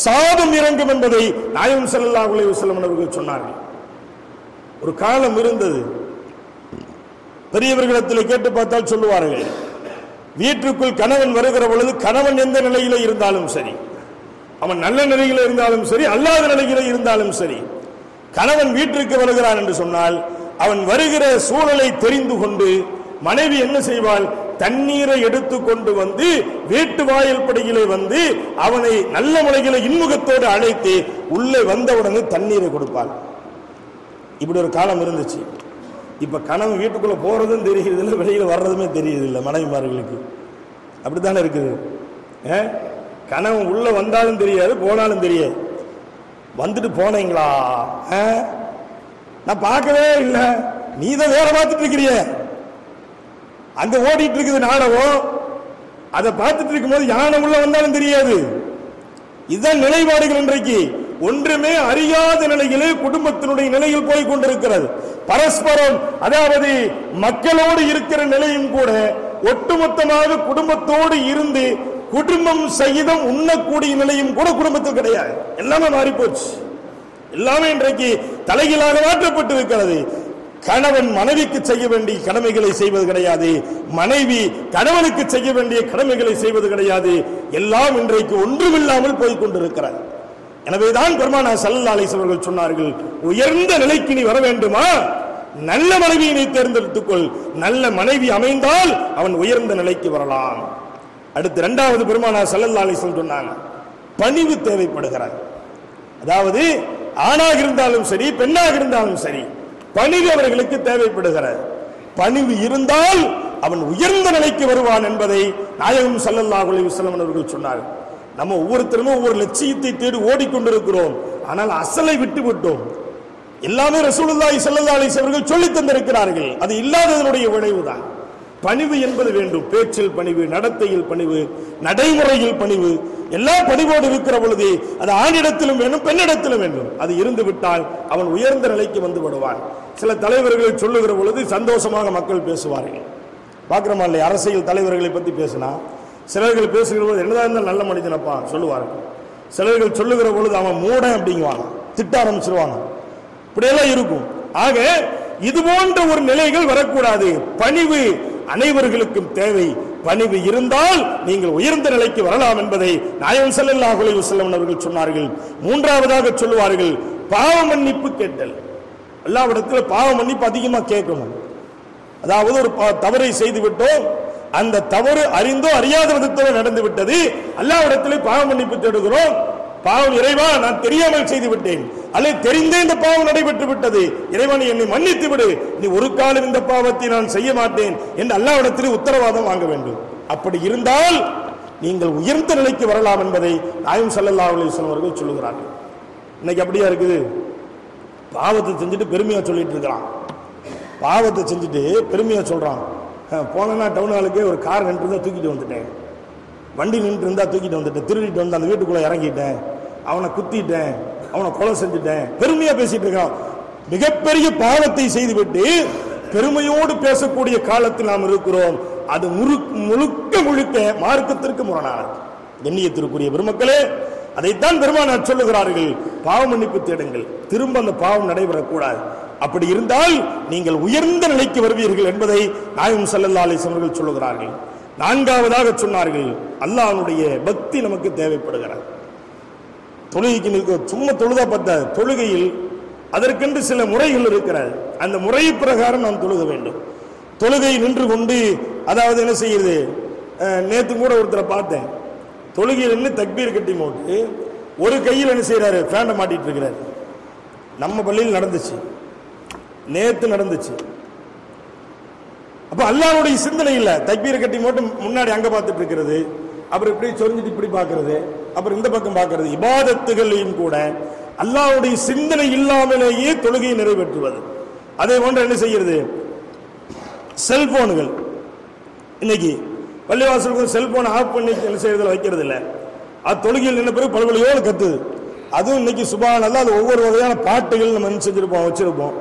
சாபம் இறங்கும் என்பதை நாயம் செல்லா உலக செல்லம் அவர்கள் சொன்னார்கள். ஒரு காலம் இருந்தது. பெரியவர்களிடத்தில் கேட்டு பார்த்தால் சொல்லுவார்கள் வீட்டுக்குள் கணவன் வருகிற பொழுது கணவன் எந்த நிலையில இருந்தாலும் சரி அவன் நல்ல நிலையில இருந்தாலும் சரி அல்லாத நிலையில இருந்தாலும் சரி கணவன் வீட்டிற்கு வருகிறான் என்று சொன்னால் அவன் வருகிற சூழலை தெரிந்து கொண்டு மனைவி என்ன செய்வாள்? தண்ணீரை எடுத்து கொண்டு வந்து வீட்டு வாயில் படியிலே வந்து அவனை நல்ல முறையில் இன்முகத்தோடு அழைத்து உள்ளே வந்தவுடனே தண்ணீரை கொடுப்பாள். இப்படி ஒரு காலம் இருந்துச்சு. இப்ப கணவன் வீட்டுக்குள்ள போறதும் தெரியுது இல்லை வெளியில் வர்றதுமே தெரியுது இல்லை மனைவிமார்களுக்கு. அப்படித்தானே இருக்குது? ஏ? கணவன் உள்ள வந்தாலும் தெரியாது போனாலும் தெரியாது. வந்துட்டு போனீங்களா? ஆ? நான் பார்க்கவே இல்லை. நீ தான் வேற பார்த்துட்டு இருக்கிறிய. அங்க ஓடிட்டு இருக்குது நாடகம். அதை பார்த்துட்டு இருக்கும்போது யானை உள்ள வந்தாலும் தெரியாது. இதுதான் நிலைப்பாடுகள் இன்றைக்கு. ஒன்றுமே அறியாத நிலையிலே குடும்பத்தினுடைய நிலையில் போய் கொண்டிருக்கிறது. பரஸ்பரம் அதாவது மக்களோடு இருக்கிற நிலையும் கூட ஒட்டுமொத்தமாக குடும்பத்தோடு இருந்து குடும்பம் சகிதம் உண்ணக்கூடிய நிலையும் கூட குடும்பத்தில் கிடையாது. எல்லாமே மாறி போச்சு எல்லாமே இன்றைக்கு தலைகீழாக மாற்றப்பட்டு இருக்கிறது கணவன் மனைவிக்கு செய்ய வேண்டிய கடமைகளை செய்வது கிடையாது. மனைவி கணவனுக்கு செய்ய வேண்டிய கடமைகளை செய்வது கிடையாது. எல்லாம் இன்றைக்கு ஒன்றுமில்லாமல் போய் கொண்டிருக்கிறார் எனவேதான் பெருமானா சல்லா அலிஸ் அவர்கள் சொன்னார்கள் உயர்ந்த நிலைக்கு நீ வர வேண்டுமா? நல்ல மனைவியை நீ தேர்ந்தெடுத்துக்கொள். நல்ல மனைவி அமைந்தால் அவன் உயர்ந்த நிலைக்கு வரலாம். அடுத்து இரண்டாவது பெருமானா சல்லல்லா அலிஸ்வன் சொன்னாங்க பணிவு தேவைப்படுகிறார். அதாவது ஆணாக இருந்தாலும் சரி பெண்ணாக இருந்தாலும் சரி பணிவு அவர்களுக்கு தேவைப்படுகிறது. பணிவு இருந்தால் அவன் உயர்ந்த நிலைக்கு வருவான் என்பதை நாயகம் ஸல்லல்லாஹு அலைஹி அவர்கள் சொன்னார் நம்ம ஒவ்வொருத்தருமே ஒவ்வொரு லட்சியத்தை தேடி ஓடிக்கொண்டிருக்கிறோம். ஆனால் அசலை விட்டு விட்டோம் எல்லாமே ரசூலுல்லாஹி ஸல்லல்லாஹு அலைஹி அவர்கள் சொல்லி தந்திருக்கிறார்கள். அது இல்லாததனுடைய விளைவுதான். பணிவு என்பது வேண்டும். பேச்சில் பணிவு நடத்தையில் பணிவு நடைமுறையில் பணிவு. எல்லா பணிவோடு இருக்கிற பொழுது அது ஆணிடத்திலும் வேண்டும் பெண்ணிடத்திலும் வேண்டும். அது இருந்து விட்டால் அவன் உயர்ந்த நிலைக்கு வந்து விடுவான். சில தலைவர்களை சொல்லுகிற பொழுது சந்தோஷமாக மக்கள் பேசுவார்கள். பார்க்கிறோமா இல்லை அரசியல் தலைவர்களை பத்தி பேசினா சிலர்கள் பேசுகிற பொழுது என்னதான் இருந்தால் நல்ல மனிதனப்பா சொல்லுவார்கள் சிலர்கள் சொல்லுகிற பொழுது அவன் மூடன் அப்படிங்குவாங்க. திட்ட ஆரம்பிச்சிருவாங்க. இப்படியெல்லாம் இருக்கும். ஆக இது போன்ற ஒரு நிலைகள் வரக்கூடாது. பணிவு அனைவர்களுக்கும் தேவை. பணிவு இருந்தால் நீங்கள் உயர்ந்த நிலைக்கு வரலாம் என்பதை நாயம் செல்லல்லா குலைவு வஸல்லம் அவர்கள் சொன்னார்கள். மூன்றாவதாக சொல்லுவார்கள் பாவ மன்னிப்பு கேட்டல். எல்லா இடத்துல பாவ மன்னிப்பு அதிகமாக கேட்கணும். அதாவது ஒரு ப- தவறை செய்து விட்டோம் அந்த தவறு அறிந்தோ அறியாத விதத்தில் நடந்து விட்டது. அல்லாவிடத்திலே பாவ மன்னிப்பு தேடுகிறோம். பாவம் இறைவா நான் தெரியாமல் செய்து விட்டேன். அல்லது தெரிந்தே இந்த பாவம் நடைபெற்று விட்டது. இறைவா நீ என்னை மன்னித்து விடு. நீ ஒரு காலம் இந்த பாவத்தை நான் செய்ய மாட்டேன் என்று அல்லாவிடத்திலே உத்தரவாதம் வாங்க வேண்டும். அப்படி இருந்தால் நீங்கள் உயர்ந்த நிலைக்கு வரலாம் என்பதை நாயம் சல்லல்லா அலைஹி அவர்கள் சொல்லுகிறார்கள். இன்னைக்கு அப்படியா இருக்குது? பாவத்தை செஞ்சுட்டு பெருமையா சொல்லிட்டு இருக்கிறான் பாவத்தை செஞ்சுட்டு பெருமையா சொல்றான். போனேன்னா டவுன் ஹாலுக்கே ஒரு கார் நின்றுருந்தா தூக்கிட்டு வந்துட்டேன். வண்டி நின்று இருந்தால் தூக்கிட்டு வந்துட்டேன். திருடிட்டு வந்து அந்த வீட்டுக்குள்ளே இறங்கிட்டேன். அவனை குத்திட்டேன். அவனை கொலை செஞ்சுட்டேன். பெருமையாக பேசிட்டு இருக்கான். மிகப்பெரிய பாவத்தை செய்துவிட்டு பெருமையோடு பேசக்கூடிய காலத்தில் நாம் இருக்கிறோம். அது முழு முழுக்க முழுக்க மார்க்கத்திற்கு முரணானது. கண்ணியத்திற்குரிய பெருமக்களே அதைத்தான் பெருமானார் சொல்லுகிறார்கள். பாவ மன்னிப்பு தேடுங்கள். திரும்ப அந்த பாவம் நடைபெறக்கூடாது. அப்படி இருந்தால் நீங்கள் உயர்ந்த நிலைக்கு வருவீர்கள் என்பதை நாயும் சல்லல்லா அலைஹி அவர்கள் சொல்லுகிறார்கள். நான்காவதாக சொன்னார்கள் அல்லாஹனுடைய பக்தி நமக்கு தேவைப்படுகிறார் தொழுகைக்கு நிற்க சும்மா தொழுதா பத்த தொழுகையில் அதற்கென்று சில முறைகள் இருக்கிறது. அந்த முறை பிரகாரம் நாம் தொழுக வேண்டும். தொழுகை நின்று கொண்டு அதாவது என்ன செய்யுது நேற்று கூட ஒருத்தரை பார்த்தேன். தொழுகையில் நின்று தக்பீர் கட்டி போட்டு ஒரு கையில் என்ன செய்யறாரு ஃபேண்டை மாட்டிட்டு இருக்கிறாரு. நம்ம பள்ளியில் நடந்துச்சு. நேத்து நடந்துச்சு. அப்ப அல்லாவுடைய சிந்தனை இல்ல. தக்பீர் கட்டி மட்டும் முன்னாடி அங்க பார்த்துட்டு இருக்கிறது. அப்புறம் இப்படி சொரிஞ்சிட்டு இப்படி பார்க்கறது. அப்புறம் இந்த பக்கம் பார்க்கறது. இபாதத்துகளையும் கூட அல்லாவுடைய சிந்தனை இல்லாமலேயே தொழுகையை நிறைவேற்றுவது. அதே போன்று என்ன செய்யறது செல்போன்கள். இன்னைக்கு பள்ளிவாசலுக்கு செல்போன் ஆஃப் பண்ணி என்ன செய்யறதுல வைக்கிறது இல்ல அது தொழுகையில் நின்ற பிறகு பல்வழியோடு கத்துது. அதுவும் இன்னைக்கு சுபானல்ல அது ஒவ்வொரு வகையான பாட்டுகள் நம்ம என்ன செஞ்சிருப்போம் வச்சிருப்போம்.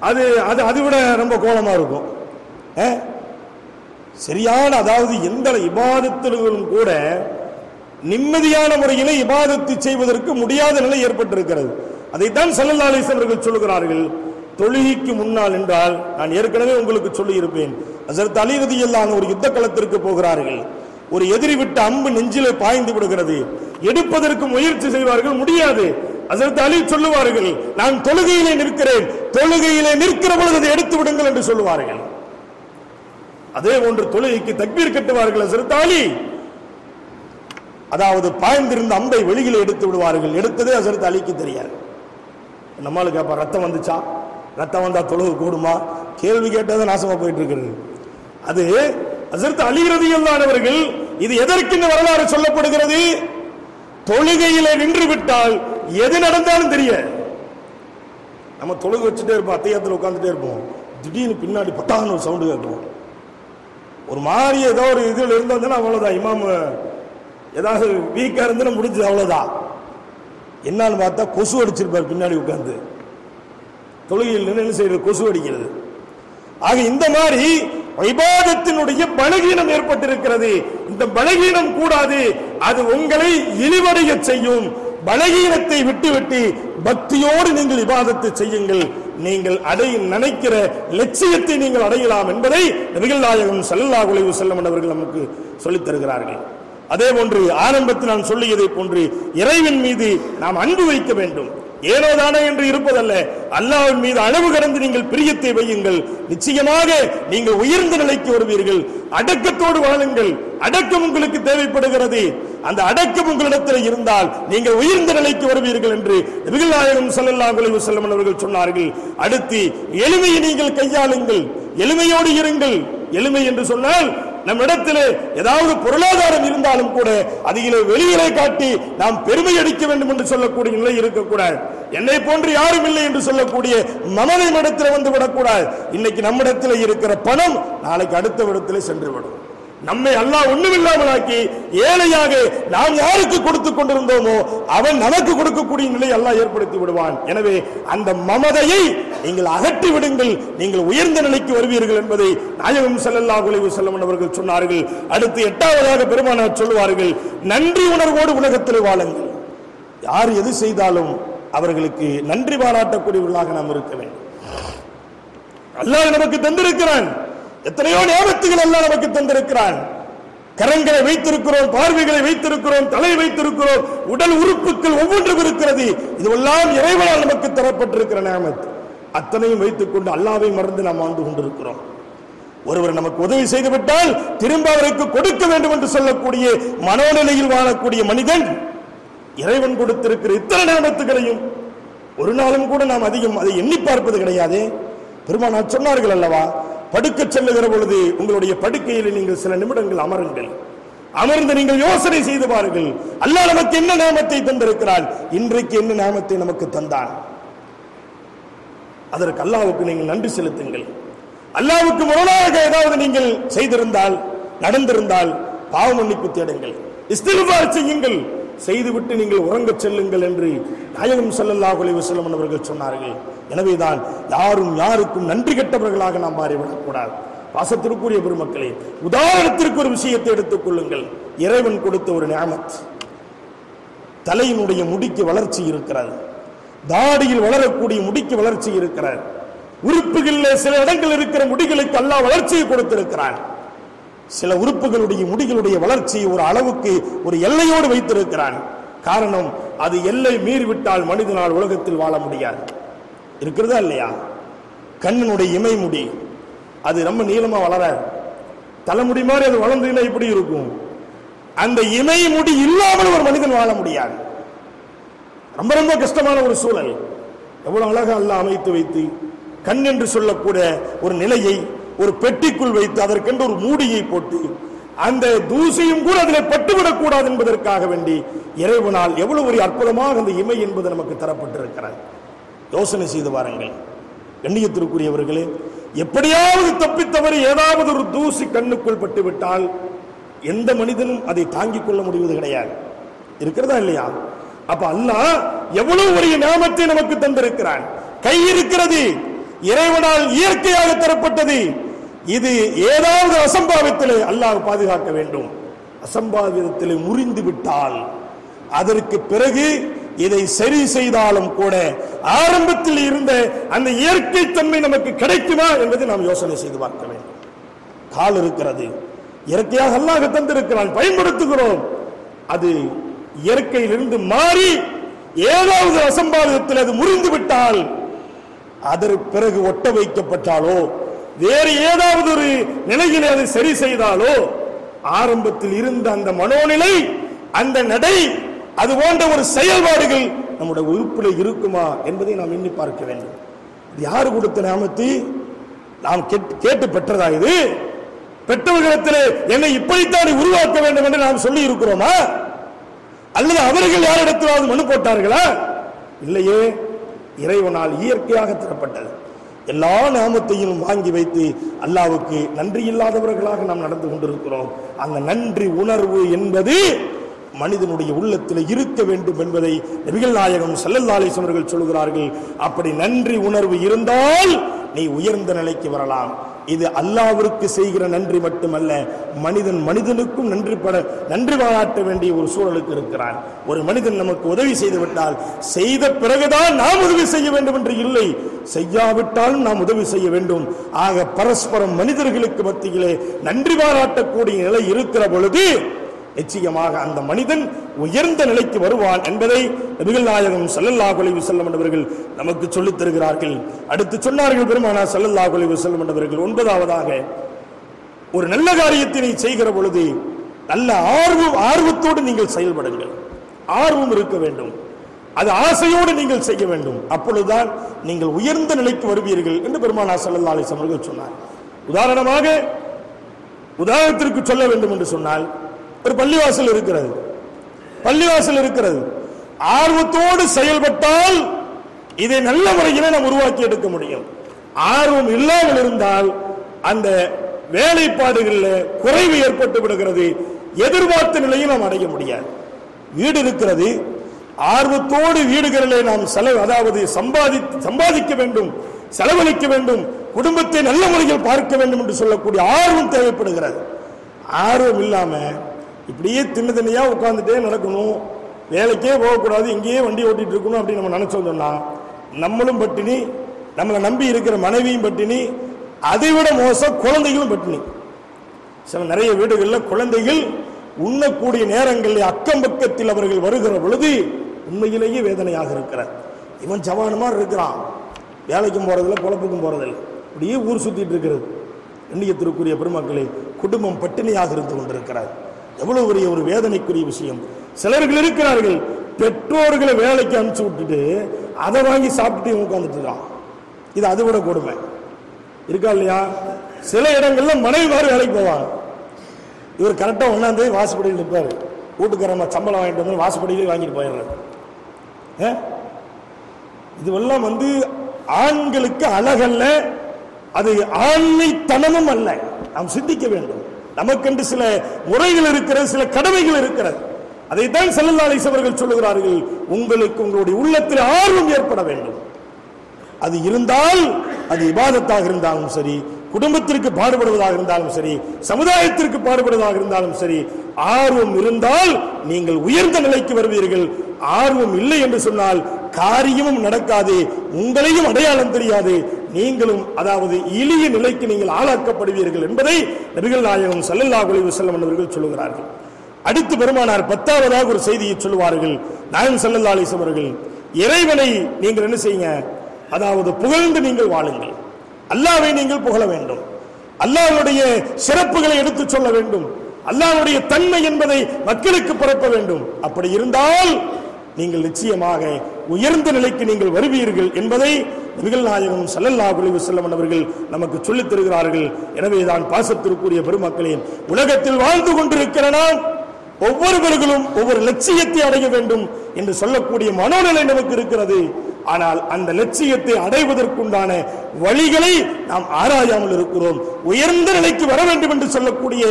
அது அது அதை விட ரொம்ப கோலமாக இருக்கும். ஆ? சரியான அதாவது எந்த இபாதத்திலும் கூட நிம்மதியான முறையிலே இபாதத்து செய்வதற்கு முடியாத நிலை ஏற்பட்டிருக்கிறது. அதைத்தான் ஸல்லல்லாஹு அலைஹி சொல்லுகிறார்கள். தொழுகைக்கு முன்னால் என்றால் நான் ஏற்கனவே உங்களுக்கு சொல்லி இருப்பேன் ஹஸரத் ஒரு யுத்த களத்திற்கு போகிறார்கள். ஒரு எதிரி விட்ட அம்பு நெஞ்சிலே பாய்ந்து விடுகிறது. எடுப்பதற்கு முயற்சி செய்வார்கள் முடியாது. அதற்கு அலி சொல்லுவார்கள் நான் தொழுகையிலே நிற்கிறேன். தொழுகையிலே நிற்கிற பொழுது எடுத்து விடுங்கள் என்று சொல்லுவார்கள். அதே போன்று தொழுகைக்கு தக்பீர் கட்டுவார்கள் ஹஸரத் அதாவது பாய்ந்திருந்த அம்பை வெளியில் எடுத்து விடுவார்கள். எடுத்ததே ஹஸரத் அலிக்கு தெரியாது. நம்மளுக்கு அப்ப ரத்தம் வந்துச்சா? ரத்தம் வந்தா தொழுகு கூடுமா? கேள்வி கேட்டது நாசமா போயிட்டு இருக்கிறது அது ஹஸரத் அலி இது எதற்கு இந்த வரலாறு சொல்லப்படுகிறது? தொழுகையிலே நின்று விட்டால் எது நடந்தாலும் தெரியாது. நம்ம தொழுகை வச்சுட்டே இருப்போம் அத்தையத்தில் உட்காந்துட்டே இருப்போம். திடீர்னு பின்னாடி பட்டான்னு ஒரு சவுண்டு கேட்போம் ஒரு மாதிரி ஏதோ ஒரு இதில் இருந்ததுன்னா அவ்வளோதான் இமாம் ஏதாவது வீக்காக இருந்துன்னா முடிஞ்சது அவ்வளோதான் என்னன்னு பார்த்தா கொசு அடிச்சிருப்பார் பின்னாடி உட்காந்து தொழுகையில் நின்று என்ன செய்யறது? கொசு அடிக்கிறது. ஆக இந்த மாதிரி விவாதத்தினுடைய பலகீனம் ஏற்பட்டிருக்கிறது. இந்த பலகீனம் கூடாது. அது உங்களை இழிவடைய செய்யும். பலகீனத்தை விட்டுவிட்டு பக்தியோடு நீங்கள் விவாதத்தை செய்யுங்கள். நீங்கள் அடைய நினைக்கிற லட்சியத்தை நீங்கள் அடையலாம் என்பதை நபிகள் நாயகம் ஸல்லல்லாஹு குலைவு வஸல்லம் அவர்கள் நமக்கு சொல்லித் தருகிறார்கள். அதே போன்று ஆரம்பத்தில் நான் சொல்லியதை போன்று இறைவன் மீது நாம் அன்பு வைக்க வேண்டும். ஏனோதானே என்று இருப்பதல்ல அல்லாவின் மீது அளவு கடந்து நீங்கள் பிரியத்தை வையுங்கள். நிச்சயமாக நீங்கள் உயர்ந்த நிலைக்கு வருவீர்கள். அடக்கத்தோடு வாழுங்கள். அடக்கம் உங்களுக்கு தேவைப்படுகிறது. அந்த அடக்கம் உங்களிடத்தில் இருந்தால் நீங்கள் உயர்ந்த நிலைக்கு வருவீர்கள் என்று நபிகள்நாயகம் நாயகம் ஸல்லல்லாஹு அலைஹி வஸல்லம் அவர்கள் சொன்னார்கள். அடுத்து எளிமையை நீங்கள் கையாளுங்கள். எளிமையோடு இருங்கள். எளிமை என்று சொன்னால் நம்மிடத்திலே ஏதாவது பொருளாதாரம் இருந்தாலும் கூட அதிலே வெளியிலே காட்டி நாம் பெருமை அடிக்க வேண்டும் என்று சொல்லக்கூடிய நிலை இருக்கக்கூடாது. என்னை போன்று யாரும் இல்லை என்று சொல்லக்கூடிய மனதை இடத்துல வந்து விடக்கூடாது. இன்னைக்கு நம்மிடத்தில் இருக்கிற பணம் நாளைக்கு அடுத்த இடத்திலே சென்று விடும். நம்மை அல்லாஹ் ஒண்ணுமில்லாமலாக்கி ஏழையாக நாம் யாருக்கு கொடுத்து கொண்டிருந்தோமோ அவன் நமக்கு கொடுக்கக்கூடிய நிலை அல்லாஹ் ஏற்படுத்தி விடுவான். எனவே அந்த மமதையை நீங்கள் அகற்றி விடுங்கள். நீங்கள் உயர்ந்த நிலைக்கு வருவீர்கள் என்பதை நாயகம் செல்லல்லா குலைவு செல்லும் அவர்கள் சொன்னார்கள். அடுத்து எட்டாவதாக பெருமானார் சொல்லுவார்கள் நன்றி உணர்வோடு உலகத்தில் வாழுங்கள். யார் எது செய்தாலும் அவர்களுக்கு நன்றி பாராட்டக்கூடியவர்களாக நாம் இருக்க வேண்டும். அல்லாஹ் நமக்கு தந்திருக்கிறான். எத்தனையோ நேரத்துகள் எல்லாம் நமக்கு தந்திருக்கிறான். கரங்களை வைத்திருக்கிறோம் பார்வைகளை வைத்திருக்கிறோம் தலை வைத்திருக்கிறோம் உடல் உறுப்புகள் ஒவ்வொன்றும் இருக்கிறது. இதுவெல்லாம் இறைவனால் நமக்கு தரப்பட்டிருக்கிற நேமத் அத்தனையும் வைத்துக் கொண்டு அல்லாவை மறந்து நாம் வாழ்ந்து கொண்டிருக்கிறோம். ஒருவர் நமக்கு உதவி செய்துவிட்டால் திரும்ப அவருக்கு கொடுக்க வேண்டும் என்று சொல்லக்கூடிய மனோநிலையில் வாழக்கூடிய மனிதன் இறைவன் கொடுத்திருக்கிற இத்தனை நேமத்துகளையும் ஒரு நாளும் கூட நாம் அதிகம் அதை எண்ணி பார்ப்பது கிடையாது. பெருமானார் சொன்னார்கள் அல்லவா படுக்க செல்லுகிற பொழுது உங்களுடைய படுக்கையில் நீங்கள் சில நிமிடங்கள் அமருங்கள். அமர்ந்து நீங்கள் யோசனை செய்து பாருங்கள். அல்லாஹ் நமக்கு என்ன நாமத்தை தந்திருக்கிறான்? இன்றைக்கு என்ன நாமத்தை நமக்கு தந்தான்? அதற்கு அல்லாவுக்கு நீங்கள் நன்றி செலுத்துங்கள். அல்லாவுக்கு முரணாக ஏதாவது நீங்கள் செய்திருந்தால் நடந்திருந்தால் பாவ மன்னிப்பு தேடுங்கள். இஸ்திகுபார் செய்யுங்கள். செய்துவிட்டு நீங்கள் உறங்கச் செல்லுங்கள் என்று நாயகம் ஸல்லல்லாஹு அலைஹி செல்லும் அவர்கள் சொன்னார்கள். எனவேதான் யாரும் யாருக்கும் நன்றி கெட்டவர்களாக நாம் மாறிவிடக்கூடாது பாசத்திற்குரிய பெருமக்களே உதாரணத்திற்கு ஒரு விஷயத்தை எடுத்துக் கொள்ளுங்கள். இறைவன் கொடுத்த ஒரு நியமத். தலையினுடைய முடிக்கு வளர்ச்சி இருக்கிறது. தாடியில் வளரக்கூடிய முடிக்கு வளர்ச்சி இருக்கிறது. உறுப்புகளில் சில இடங்கள் இருக்கிற முடிகளுக்கு அல்லாஹ் வளர்ச்சியை கொடுத்திருக்கிறான். சில உறுப்புகளுடைய முடிகளுடைய வளர்ச்சியை ஒரு அளவுக்கு ஒரு எல்லையோடு வைத்திருக்கிறான். காரணம் அது எல்லை மீறிவிட்டால் மனிதனால் உலகத்தில் வாழ முடியாது. இருக்கிறதா இல்லையா? கண்ணனுடைய இமை முடி. அது ரொம்ப நீளமா வளர தலைமுடி மாதிரி அது வளர்ந்ததுன்னா இப்படி இருக்கும். அந்த இமை முடி இல்லாமல் ஒரு மனிதன் வாழ முடியாது. ரொம்ப ரொம்ப கஷ்டமான ஒரு சூழல். எவ்வளவு அழகா அல்ல அமைத்து வைத்து கண் என்று சொல்லக்கூடிய ஒரு நிலையை ஒரு பெட்டிக்குள் வைத்து அதற்கென்று ஒரு மூடியை போட்டு அந்த தூசியும் கூட அதில் பட்டுவிடக் கூடாது என்பதற்காக வேண்டி இறைவனால் எவ்வளவு ஒரு அற்புதமாக அந்த இமை என்பது நமக்கு தரப்பட்டிருக்கிறது. யோசனை செய்து பாருங்கள் கண்ணியத்திற்குரியவர்களே எப்படியாவது தப்பித்தவரை ஏதாவது ஒரு தூசி கண்ணுக்குள் பட்டுவிட்டால் எந்த மனிதனும் அதை தாங்கிக் கொள்ள முடிவது கிடையாது. இருக்கிறதா இல்லையா? அப்ப அல்லாஹ் எவ்வளவு ஒரு நாமத்தை நமக்கு தந்திருக்கிறான். கை இருக்கிறது இறைவனால் இயற்கையாக தரப்பட்டது. இது ஏதாவது அசம்பாவித்திலே அல்லாஹ் பாதுகாக்க வேண்டும். அசம்பாவிதத்திலே முறிந்து விட்டால் அதற்கு பிறகு இதை சரி செய்தாலும் கூட ஆரம்பத்தில் இருந்த அந்த இயற்கை தன்மை நமக்கு கிடைக்குமா என்பதை நாம் யோசனை செய்து பார்க்க வேண்டும். கால் இருக்கிறது. இயற்கையாக அல்லாஹ் தந்திருக்கிறான். பயன்படுத்துகிறோம். அது இயற்கையிலிருந்து மாறி ஏதாவது அசம்பாவிதத்தில் அது முறிந்து விட்டால் அதற்கு பிறகு ஒட்ட வைக்கப்பட்டாலோ வேறு ஏதாவது ஒரு நிலையிலே அதை சரி செய்தாலோ ஆரம்பத்தில் இருந்த அந்த மனோநிலை அந்த நடை அது போன்ற ஒரு செயல்பாடுகள் நம்முடைய உறுப்பில் இருக்குமா என்பதை நாம் எண்ணி பார்க்க வேண்டும். இது யார் கொடுத்த நாமத்தி நாம் கேட்- கேட்டு பெற்றதா இது? பெற்றவர்களிடத்தில் என்னை இப்படித்தான் உருவாக்க வேண்டும் என்று நாம் சொல்லி இருக்கிறோமா? அல்லது அவர்கள் யாரிடத்திலாவது மனு போட்டார்களா? இல்லையே இறைவனால் இயற்கையாக தரப்பட்டது. எல்லா நாமத்தையும் வாங்கி வைத்து அல்லாவுக்கு நன்றி இல்லாதவர்களாக நாம் நடந்து கொண்டிருக்கிறோம். அந்த நன்றி உணர்வு என்பது மனிதனுடைய உள்ளத்தில் இருக்க வேண்டும் என்பதை நபிகள் நாயகம் ஸல்லல்லாஹு அலைஹி அவர்கள் சொல்கிறார்கள். அப்படி நன்றி உணர்வு இருந்தால் நீ உயர்ந்த நிலைக்கு வரலாம். இது அல்லாவிற்கு செய்கிற நன்றி மட்டுமல்ல மனிதன் மனிதனுக்கும் நன்றி பட நன்றி பாராட்ட வேண்டிய ஒரு சூழலுக்கு இருக்கிறான். ஒரு மனிதன் நமக்கு உதவி செய்து விட்டால் செய்த பிறகுதான் நாம் உதவி செய்ய வேண்டும் என்று இல்லை. செய்யாவிட்டாலும் நாம் உதவி செய்ய வேண்டும். ஆக பரஸ்பரம் மனிதர்களுக்கு மத்தியிலே நன்றி பாராட்டக்கூடிய நிலை இருக்கிற பொழுது நிச்சயமாக அந்த மனிதன் உயர்ந்த நிலைக்கு வருவான் என்பதை நபிகள் நாயகம் சல்லல்லா குலைவு வஸல்லம் என்பவர்கள் நமக்கு சொல்லித் தருகிறார்கள். அடுத்து சொன்னார்கள் பெருமானா சல்லல்லா குலைவு வஸல்லம் என்பவர்கள் ஒன்பதாவதாக ஒரு நல்ல காரியத்தினை செய்கிற பொழுது நல்ல ஆர்வம் ஆர்வத்தோடு நீங்கள் செயல்படுங்கள். ஆர்வம் இருக்க வேண்டும். அது ஆசையோடு நீங்கள் செய்ய வேண்டும். அப்பொழுதுதான் நீங்கள் உயர்ந்த நிலைக்கு வருவீர்கள் என்று பெருமானா சல்லல்லா அலிசம் அவர்கள் சொன்னார். உதாரணமாக உதாரணத்திற்கு சொல்ல வேண்டும் என்று சொன்னால் ஒரு பள்ளிவாசல் இருக்கிறது. பள்ளிவாசல் இருக்கிறது. ஆர்வத்தோடு செயல்பட்டால் இதை நல்ல முறையில் நாம் உருவாக்கி எடுக்க முடியும். ஆர்வம் இல்லாமல் இருந்தால் அந்த வேலைப்பாடுகளில் குறைவு ஏற்பட்டு விடுகிறது. எதிர்பார்த்த நிலையை நாம் அடைய முடியாது. வீடு இருக்கிறது. ஆர்வத்தோடு வீடுகளிலே நாம் செலவு அதாவது சம்பாதி சம்பாதிக்க வேண்டும் செலவழிக்க வேண்டும் குடும்பத்தை நல்ல முறையில் பார்க்க வேண்டும் என்று சொல்லக்கூடிய ஆர்வம் தேவைப்படுகிறது. ஆர்வம் இல்லாமல் இப்படியே தின்னு தின்னையா உட்காந்துட்டே நடக்கணும். வேலைக்கே போகக்கூடாது இங்கேயே வண்டி ஓட்டிட்டு இருக்கணும் அப்படின்னு நம்ம நினைச்சோம் நம்மளும் பட்டினி நம்மளை நம்பி இருக்கிற மனைவியும் பட்டினி அதை விட மோசம் குழந்தைகளும் பட்டினி. சில நிறைய வீடுகளில் குழந்தைகள் உண்ணக்கூடிய நேரங்களில் அக்கம் பக்கத்தில் அவர்கள் வருகிற பொழுது உண்மையிலேயே வேதனையாக இருக்கிறார். இவன் ஜவானமாக இருக்கிறான். வேலைக்கும் போறதில்ல குழப்புக்கும் போறதில்லை. இப்படியே ஊர் சுத்திட்டு இருக்கிறது. எண்ணியத்திற்குரிய பெருமக்களே குடும்பம் பட்டினியாக இருந்து கொண்டிருக்கிறார். எவ்வளவு பெரிய ஒரு வேதனைக்குரிய விஷயம். சிலர்கள் இருக்கிறார்கள் பெற்றோர்களை வேலைக்கு அனுப்பிச்சு விட்டுட்டு அதை வாங்கி சாப்பிட்டு இவன் இருக்கான். இது அதை விட கொடுமை. இருக்கா இல்லையா? சில இடங்கள்ல மனைவி மாதிரி வேலைக்கு போவாங்க. இவர் கரெக்டாக ஒன்னாந்து வாசப்படியில் இருப்பார் வீட்டுக்காரம்மா சம்பளம் வாங்கிட்டு வந்து வாசப்படியிலே வாங்கிட்டு போயிடுறாரு. இதுவெல்லாம் வந்து ஆண்களுக்கு அழகல்ல அது ஆண்மைத்தனமும் அல்ல. நாம் சிந்திக்க வேண்டும். நமக்கென்று சில முறைகள் இருக்கிறது சில கடமைகள் இருக்கிறது. அதைத்தான் செல்லல்லா அவர்கள் சொல்லுகிறார்கள் உங்களுக்கு உங்களுடைய உள்ளத்தில் ஆர்வம் ஏற்பட வேண்டும். அது இருந்தால் அது இபாதத்தாக இருந்தாலும் சரி குடும்பத்திற்கு பாடுபடுவதாக இருந்தாலும் சரி சமுதாயத்திற்கு பாடுபடுவதாக இருந்தாலும் சரி ஆர்வம் இருந்தால் நீங்கள் உயர்ந்த நிலைக்கு வருவீர்கள். ஆர்வம் இல்லை என்று சொன்னால் காரியமும் நடக்காது உங்களையும் அடையாளம் தெரியாது. நீங்களும் அதாவது இளிய நிலைக்கு நீங்கள் ஆளாக்கப்படுவீர்கள் என்பதை நபிகள் நாயகம் சல்லல்லா குலிவு செல்லம் அவர்கள் சொல்லுகிறார்கள். அடுத்து பெருமானார் பத்தாவதாக ஒரு செய்தியை சொல்லுவார்கள். நாயகம் சல்லல்லா அலைஹி அவர்கள் இறைவனை நீங்கள் என்ன செய்யுங்க? அதாவது புகழ்ந்து நீங்கள் வாழுங்கள். அல்லாவை நீங்கள் புகழ வேண்டும். அல்லாவுடைய சிறப்புகளை எடுத்துச் சொல்ல வேண்டும். அல்லாவுடைய தன்மை என்பதை மக்களுக்கு பரப்ப வேண்டும். அப்படி இருந்தால் நீங்கள் நிச்சயமாக உயர்ந்த நிலைக்கு நீங்கள் வருவீர்கள் என்பதை நபிகள் நாயகம் சல்லல்லா அலைஹி வஸல்லம் அவர்கள் நமக்கு சொல்லித் தருகிறார்கள். எனவேதான் பாசத்திற்குரிய பெருமக்களே உலகத்தில் வாழ்ந்து கொண்டிருக்கிற நாம் ஒவ்வொருவர்களும் ஒவ்வொரு லட்சியத்தை அடைய வேண்டும் என்று சொல்லக்கூடிய மனோநிலை நமக்கு இருக்கிறது. ஆனால் அந்த லட்சியத்தை அடைவதற்குண்டான வழிகளை நாம் ஆராயாமல் இருக்கிறோம். உயர்ந்த நிலைக்கு வர வேண்டும் என்று சொல்லக்கூடிய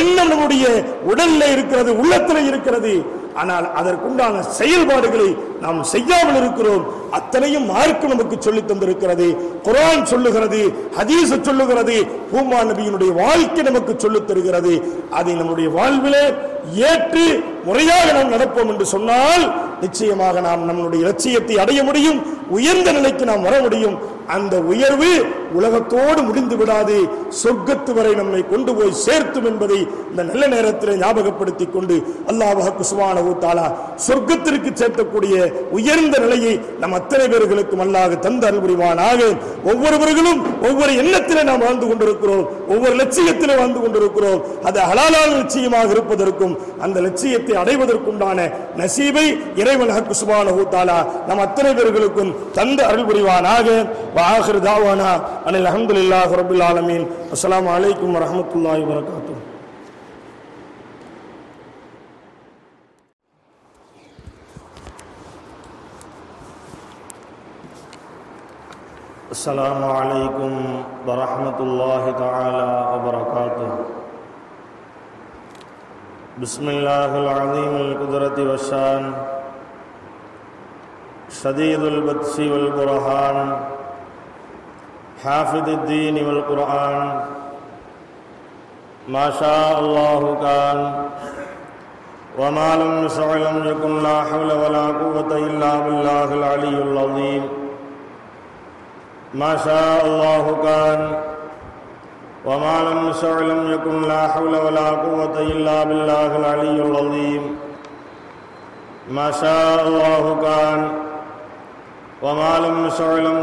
எண்ணம் நம்முடைய உடல்ல இருக்கிறது உள்ளத்தில் இருக்கிறது. ஆனால் அதற்குண்டான செயல்பாடுகளை நாம் செய்யாமல் இருக்கிறோம். அத்தனையும் மார்க்கு நமக்கு சொல்லி தந்திருக்கிறது. குரான் சொல்லுகிறது ஹதீஸ் சொல்லுகிறது பூமா நபியினுடைய வாழ்க்கை நமக்கு சொல்லித் தருகிறது. அதை நம்முடைய வாழ்விலே ஏற்று முறையாக நாம் நடப்போம் என்று சொன்னால் நிச்சயமாக நாம் நம்முடைய லட்சியத்தை அடைய முடியும் உயர்ந்த நிலைக்கு நாம் வர முடியும். அந்த உயர்வு உலகத்தோடு முடிந்து விடாது. சொர்க்கத்து வரை நம்மை கொண்டு போய் சேர்த்தும் என்பதை இந்த நல்ல நேரத்தில் ஞாபகப்படுத்திக் கொண்டு அல்லாஹ் குசுமான ஊத்தாலா சொர்க்கத்திற்கு சேர்த்தக்கூடிய உயர்ந்த நிலையை நம் அத்தனை பேர்களுக்கும் அல்லாக தந்த அருள் புரிவானாக ஒவ்வொருவர்களும் ஒவ்வொரு எண்ணத்திலே நாம் வாழ்ந்து கொண்டிருக்கிறோம். ஒவ்வொரு லட்சியத்திலே வாழ்ந்து கொண்டிருக்கிறோம். அது ஹலாலான லட்சியமாக இருப்பதற்கும் அந்த லட்சியத்தை அடைவதற்குண்டான நசீபை இறைவன் ஹக்கு சுபானஹு நம் அத்தனை பேர்களுக்கும் தந்த அருள் புரிவானாக வாஹிர் தாவானா அனில் அஹமதுல்லாஹ் ரபுல் ஆலமீன். அஸ்லாம் வலைக்கம் வரமத்துல்லாஹி வரகாத்துஹு السلام علیکم ورحمۃ اللہ تعالی وبرکاتہ۔ بسم اللہ العظیم القدرت وشان شدید البدس والبرحان حافظ الدین والقرآن، ما شاء اللہ کان، وما لم يسع لم يكن لا حول ولا قوة إلا بالله العلي العظيم ما شاء الله كان وما لم يشع لم يكن لا حول ولا قوة إلا بالله العلي العظيم ما شاء الله كان وما لم يشع لم